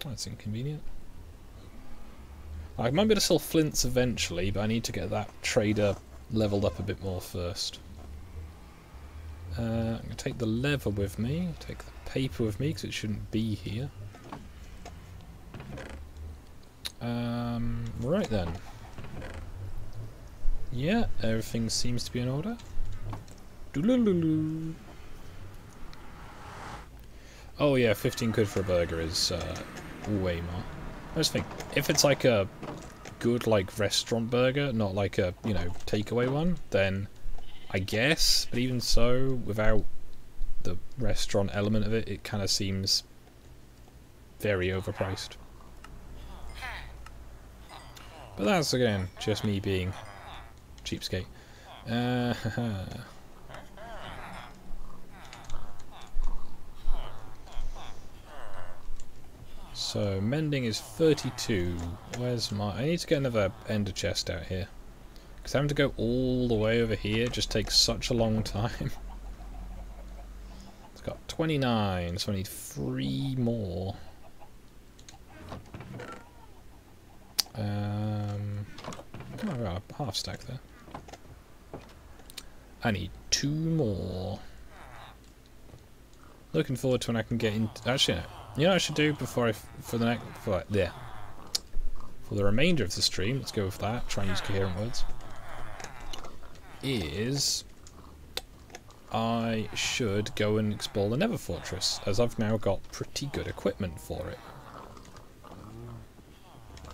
That's inconvenient. I might be able to sell flints eventually, but I need to get that trader leveled up a bit more first. Uh, I'm going to take the lever with me, take the paper with me because it shouldn't be here. Um, right then. Yeah, everything seems to be in order. Oh yeah, 15 quid for a burger is uh, way more. I just think, if it's like a good like restaurant burger, not like a, you know, takeaway one, then I guess, but even so, without the restaurant element of it, it kind of seems very overpriced. But that's again just me being cheapskate. Uh, (laughs) so mending is 32. Where's my? I need to get another ender chest out here. Because having to go all the way over here just takes such a long (laughs) time. It's got 29, so I need three more. Um, oh, I got a half stack there. I need two more. Looking forward to when I can get in. Actually, you know what I should do before I for the next for there for the remainder of the stream. Let's go with that. Try and use coherent words. Is I should go and explore the Nether Fortress, as I've now got pretty good equipment for it.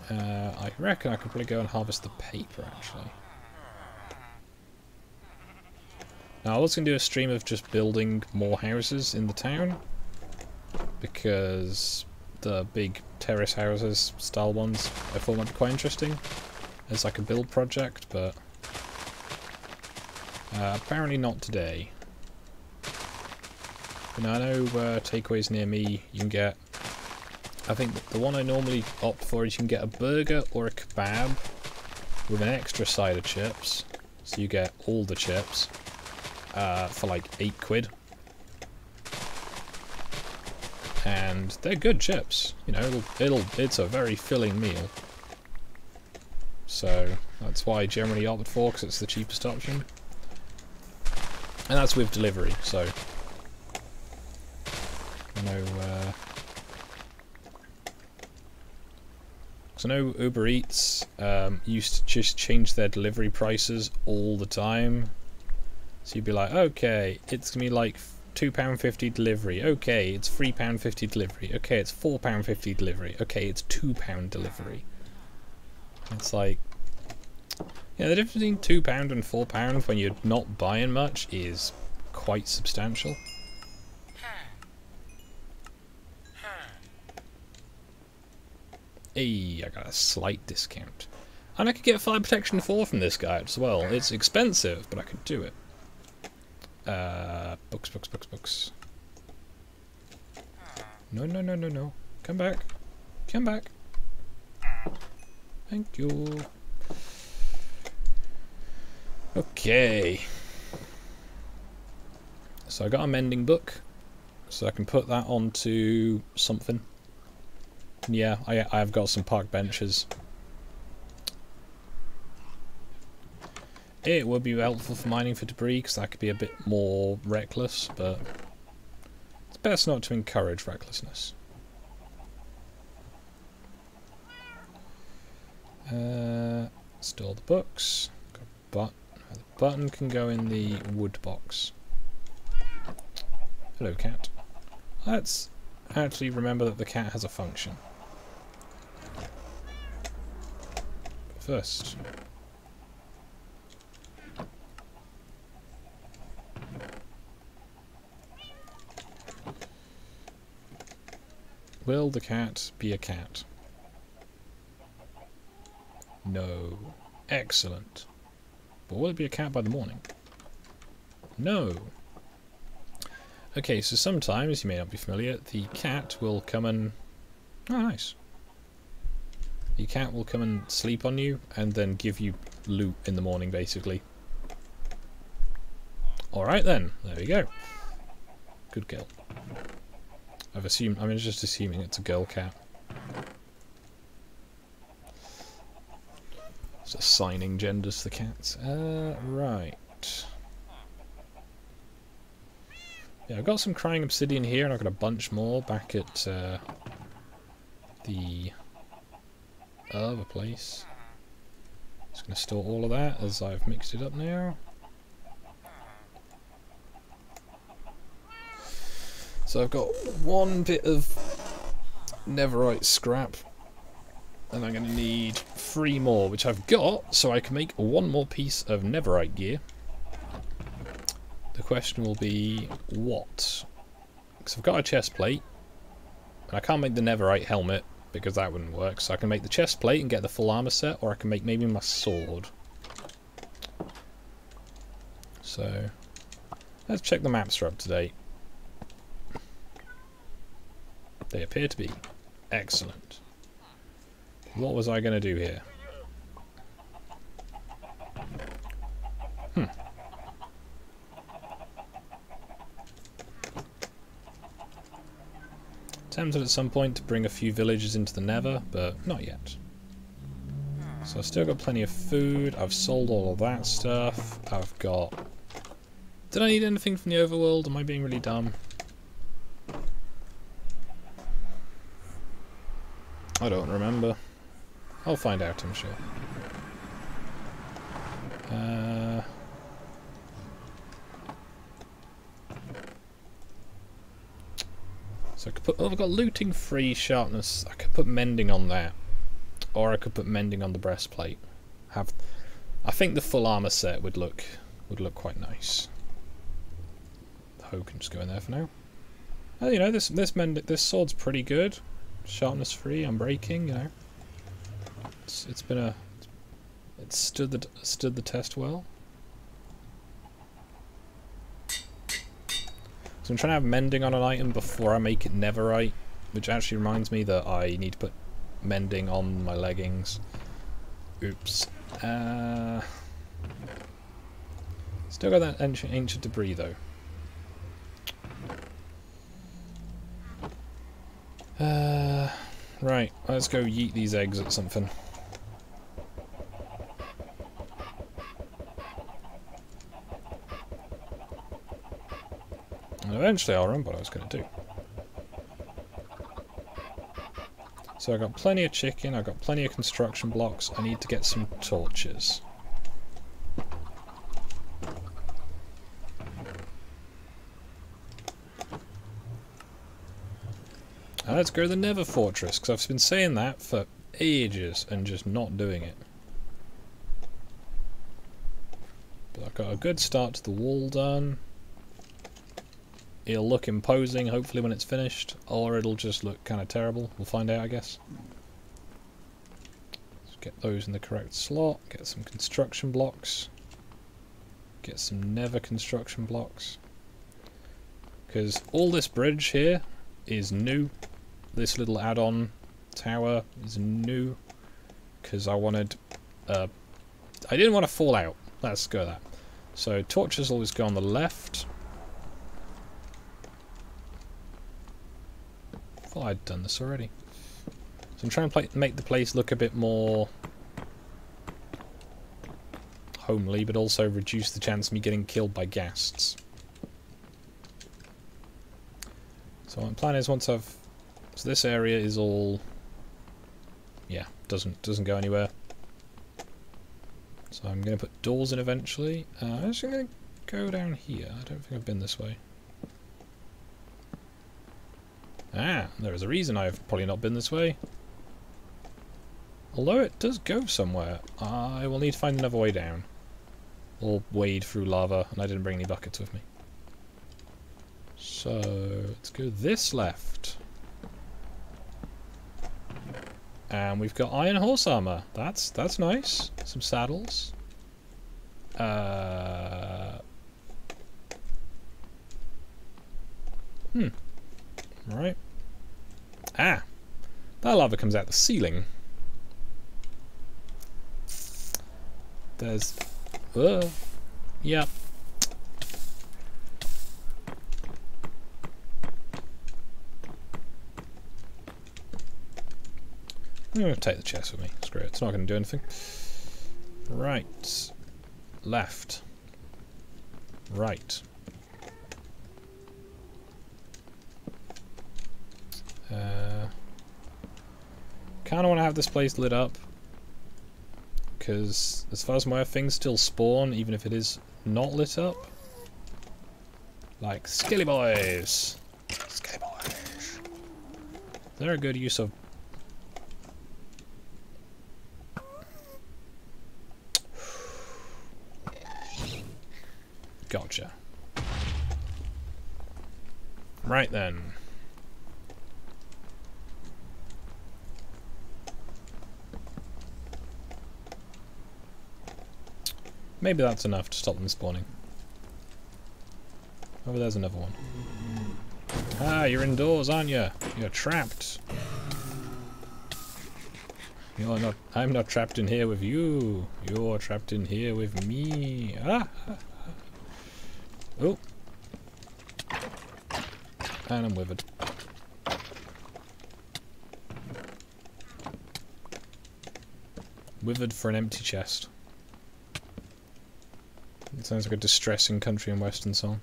Uh, I reckon I could probably go and harvest the paper, actually. Now, I was going to do a stream of just building more houses in the town, because the big terrace houses style ones I thought might be quite interesting as like a build project, but uh, apparently not today. Now I know uh, takeaways near me you can get I think the one I normally opt for is you can get a burger or a kebab with an extra side of chips. So you get all the chips uh, for like 8 quid. And they're good chips. You know, it'll, it'll it's a very filling meal. So that's why I generally opt for because it's the cheapest option. And that's with delivery, so no. uh, I know Uber Eats um, used to just change their delivery prices all the time. So you'd be like, okay, it's going to be like £2.50 delivery. Okay, it's £3.50 delivery. Okay, it's £4.50 delivery. Okay, it's £2 delivery. It's like... Yeah, the difference between £2 and £4 when you're not buying much is quite substantial. Hey, I got a slight discount. And I could get Fire Protection 4 from this guy as well. It's expensive, but I could do it. Uh, books, books, books, books. No, no, no, no, no. Come back. Come back. Thank you. Okay. So I got a mending book. So I can put that onto something. Yeah, I, I've got some park benches. It would be helpful for mining for debris, because that could be a bit more reckless, but it's best not to encourage recklessness. Uh, store the books. But the button can go in the wood box. Hello, cat. Let's actually remember that the cat has a function. first. Will the cat be a cat? No. Excellent. But will it be a cat by the morning? No. Okay, so sometimes, you may not be familiar, the cat will come and... Oh, nice. The cat will come and sleep on you and then give you loot in the morning, basically. Alright then, there we go. Good girl. I've assumed, I'm just assuming it's a girl cat. Just assigning genders to the cats. Uh, right. Yeah, I've got some crying obsidian here, and I've got a bunch more back at uh, the other place. Just going to store all of that as I've mixed it up now. So I've got one bit of netherite scrap. And I'm going to need three more, which I've got, so I can make one more piece of netherite gear. The question will be, what? Because I've got a chest plate, and I can't make the netherite helmet, because that wouldn't work. So I can make the chest plate and get the full armor set, or I can make maybe my sword. So, let's check the maps are up to date. They appear to be. Excellent. What was I going to do here? Hmm. Tempted at some point to bring a few villages into the Nether, but not yet. So I've still got plenty of food, I've sold all of that stuff, I've got... Did I need anything from the overworld? Am I being really dumb? I don't remember. I'll find out, I'm sure. Uh, so I could put. Oh, I've got looting free sharpness. I could put mending on that, or I could put mending on the breastplate. Have. I think the full armor set would look would look quite nice. The hoe can just go in there for now. Oh, you know this this mend this sword's pretty good. Sharpness free, Unbreaking, you know. It's it's been a it's stood the stood the test well. So I'm trying to have mending on an item before I make it netherite, which actually reminds me that I need to put mending on my leggings. Oops. Uh, still got that ancient, ancient debris though. Uh, right, let's go yeet these eggs at something. And eventually I'll remember what I was going to do. So I've got plenty of chicken, I've got plenty of construction blocks, I need to get some torches. Let's go to the Nether Fortress, because I've been saying that for ages and just not doing it. But I've got a good start to the wall done. It'll look imposing, hopefully, when it's finished, or it'll just look kind of terrible. We'll find out, I guess. Let's get those in the correct slot, get some construction blocks, get some nether construction blocks. Because all this bridge here is new this little add-on tower is new because I wanted uh, I didn't want to fall out let's go that so torches always go on the left. Thought I'd done this already. So I'm trying to make the place look a bit more homely but also reduce the chance of me getting killed by ghasts. So my plan is once I've so this area is all, yeah, doesn't doesn't go anywhere. So I'm going to put doors in eventually. Uh, I'm actually going to go down here. I don't think I've been this way. Ah, there is a reason I've probably not been this way. Although it does go somewhere, I will need to find another way down. Or wade through lava, and I didn't bring any buckets with me. So, let's go this left. And we've got iron horse armor. That's that's nice. Some saddles. Uh, hmm. Right. Ah. That lava comes out the ceiling. There's... Uh, yep. I'm going to take the chest with me. Screw it. It's not going to do anything. Right. Left. Right. Uh, kind of want to have this place lit up. Because as far as my things still spawn, even if it is not lit up. Like, Skilly Boys! Skyblash. They're a good use of Gotcha. Right then. Maybe that's enough to stop them spawning. Oh, there's another one. Ah, you're indoors, aren't you? You're trapped. You're not. I'm not trapped in here with you. You're trapped in here with me. Ah. Oh. And I'm withered. Withered for an empty chest. It sounds like a distressing country and western song.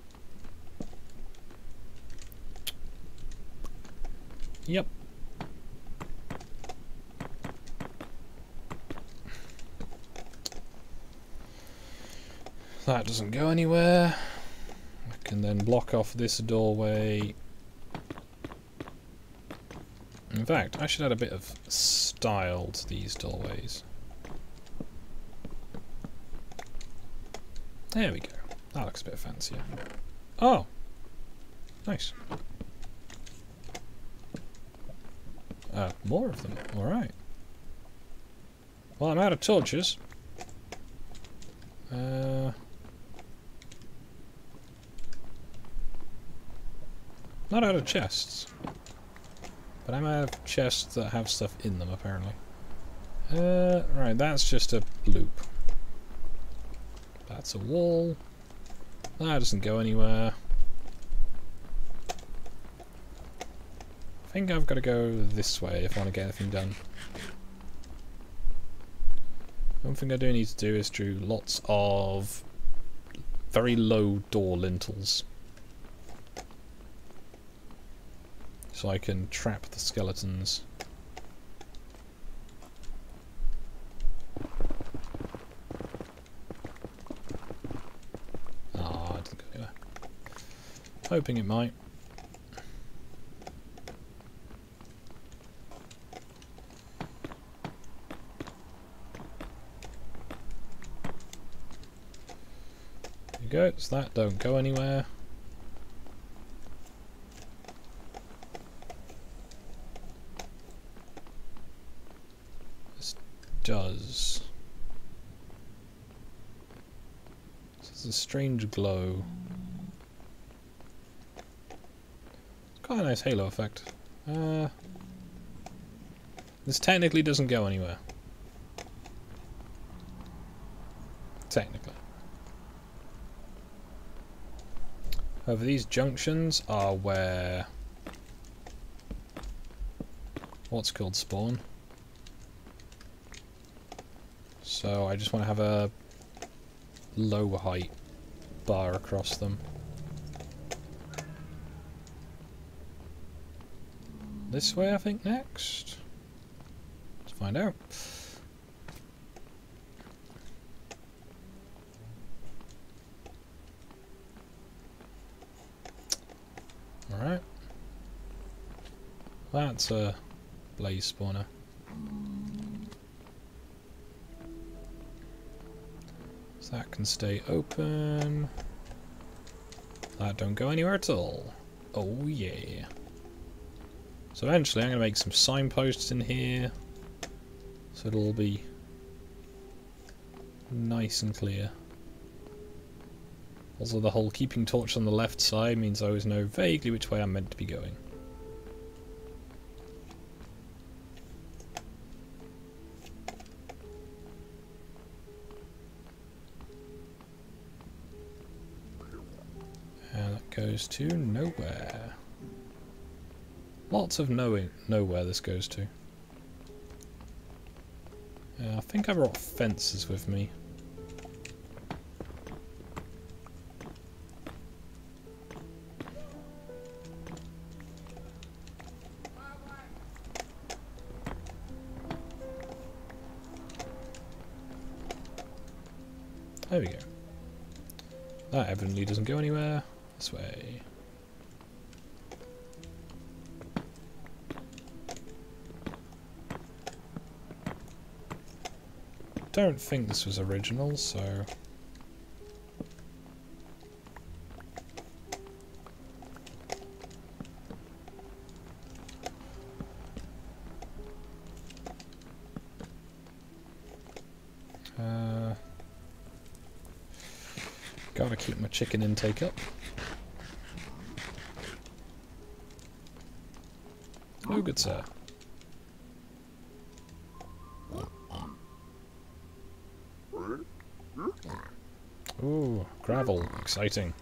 Yep. That doesn't go anywhere. Can then block off this doorway. In fact, I should add a bit of style to these doorways. There we go. That looks a bit fancier. Oh! Nice. Uh, more of them. Alright. Well, I'm out of torches. Uh... Not out of chests. But I'm out of chests that have stuff in them, apparently. Uh, right, that's just a loop. That's a wall. That doesn't go anywhere. I think I've got to go this way if I want to get anything done. One thing I do need to do is do lots of very low door lintels. So I can trap the skeletons. Ah, I don't go anywhere. Hoping it might. Go, so that don't go anywhere. This does. This is a strange glow. Quite a nice halo effect. Uh, this technically doesn't go anywhere. Technically. However, these junctions are where what's called spawn. So I just want to have a low height bar across them. this way, I think, next? Let's find out. Alright. That's a blaze spawner. That can stay open. That don't go anywhere at all. Oh yeah. So eventually I'm going to make some signposts in here. So it'll be nice and clear. Also the whole keeping torch on the left side means I always know vaguely which way I'm meant to be going. Goes to nowhere. Lots of knowing know where this goes to. I think I brought fences with me. There we go. That evidently doesn't go anywhere. This way. Don't think this was original, so... Uh, gotta keep my chicken intake up. Good sir. Ooh, gravel. Exciting.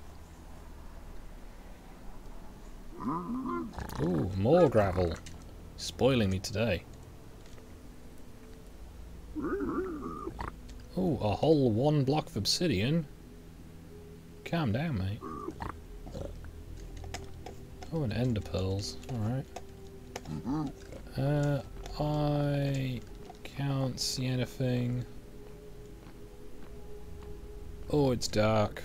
Ooh, more gravel. Spoiling me today. Ooh, a whole one block of obsidian. Calm down, mate. Oh, and ender pearls. Alright. Uh, I can't see anything. Oh, it's dark.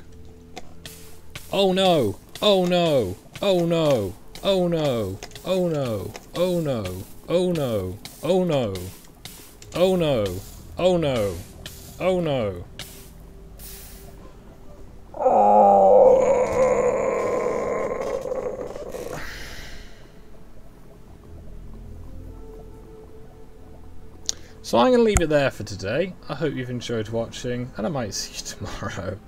Oh no! Oh no! Oh no! Oh no! Oh no! Oh no! Oh no! Oh no! Oh no! Oh no! Oh no! So I'm going to leave it there for today. I hope you've enjoyed watching, and I might see you (laughs) tomorrow.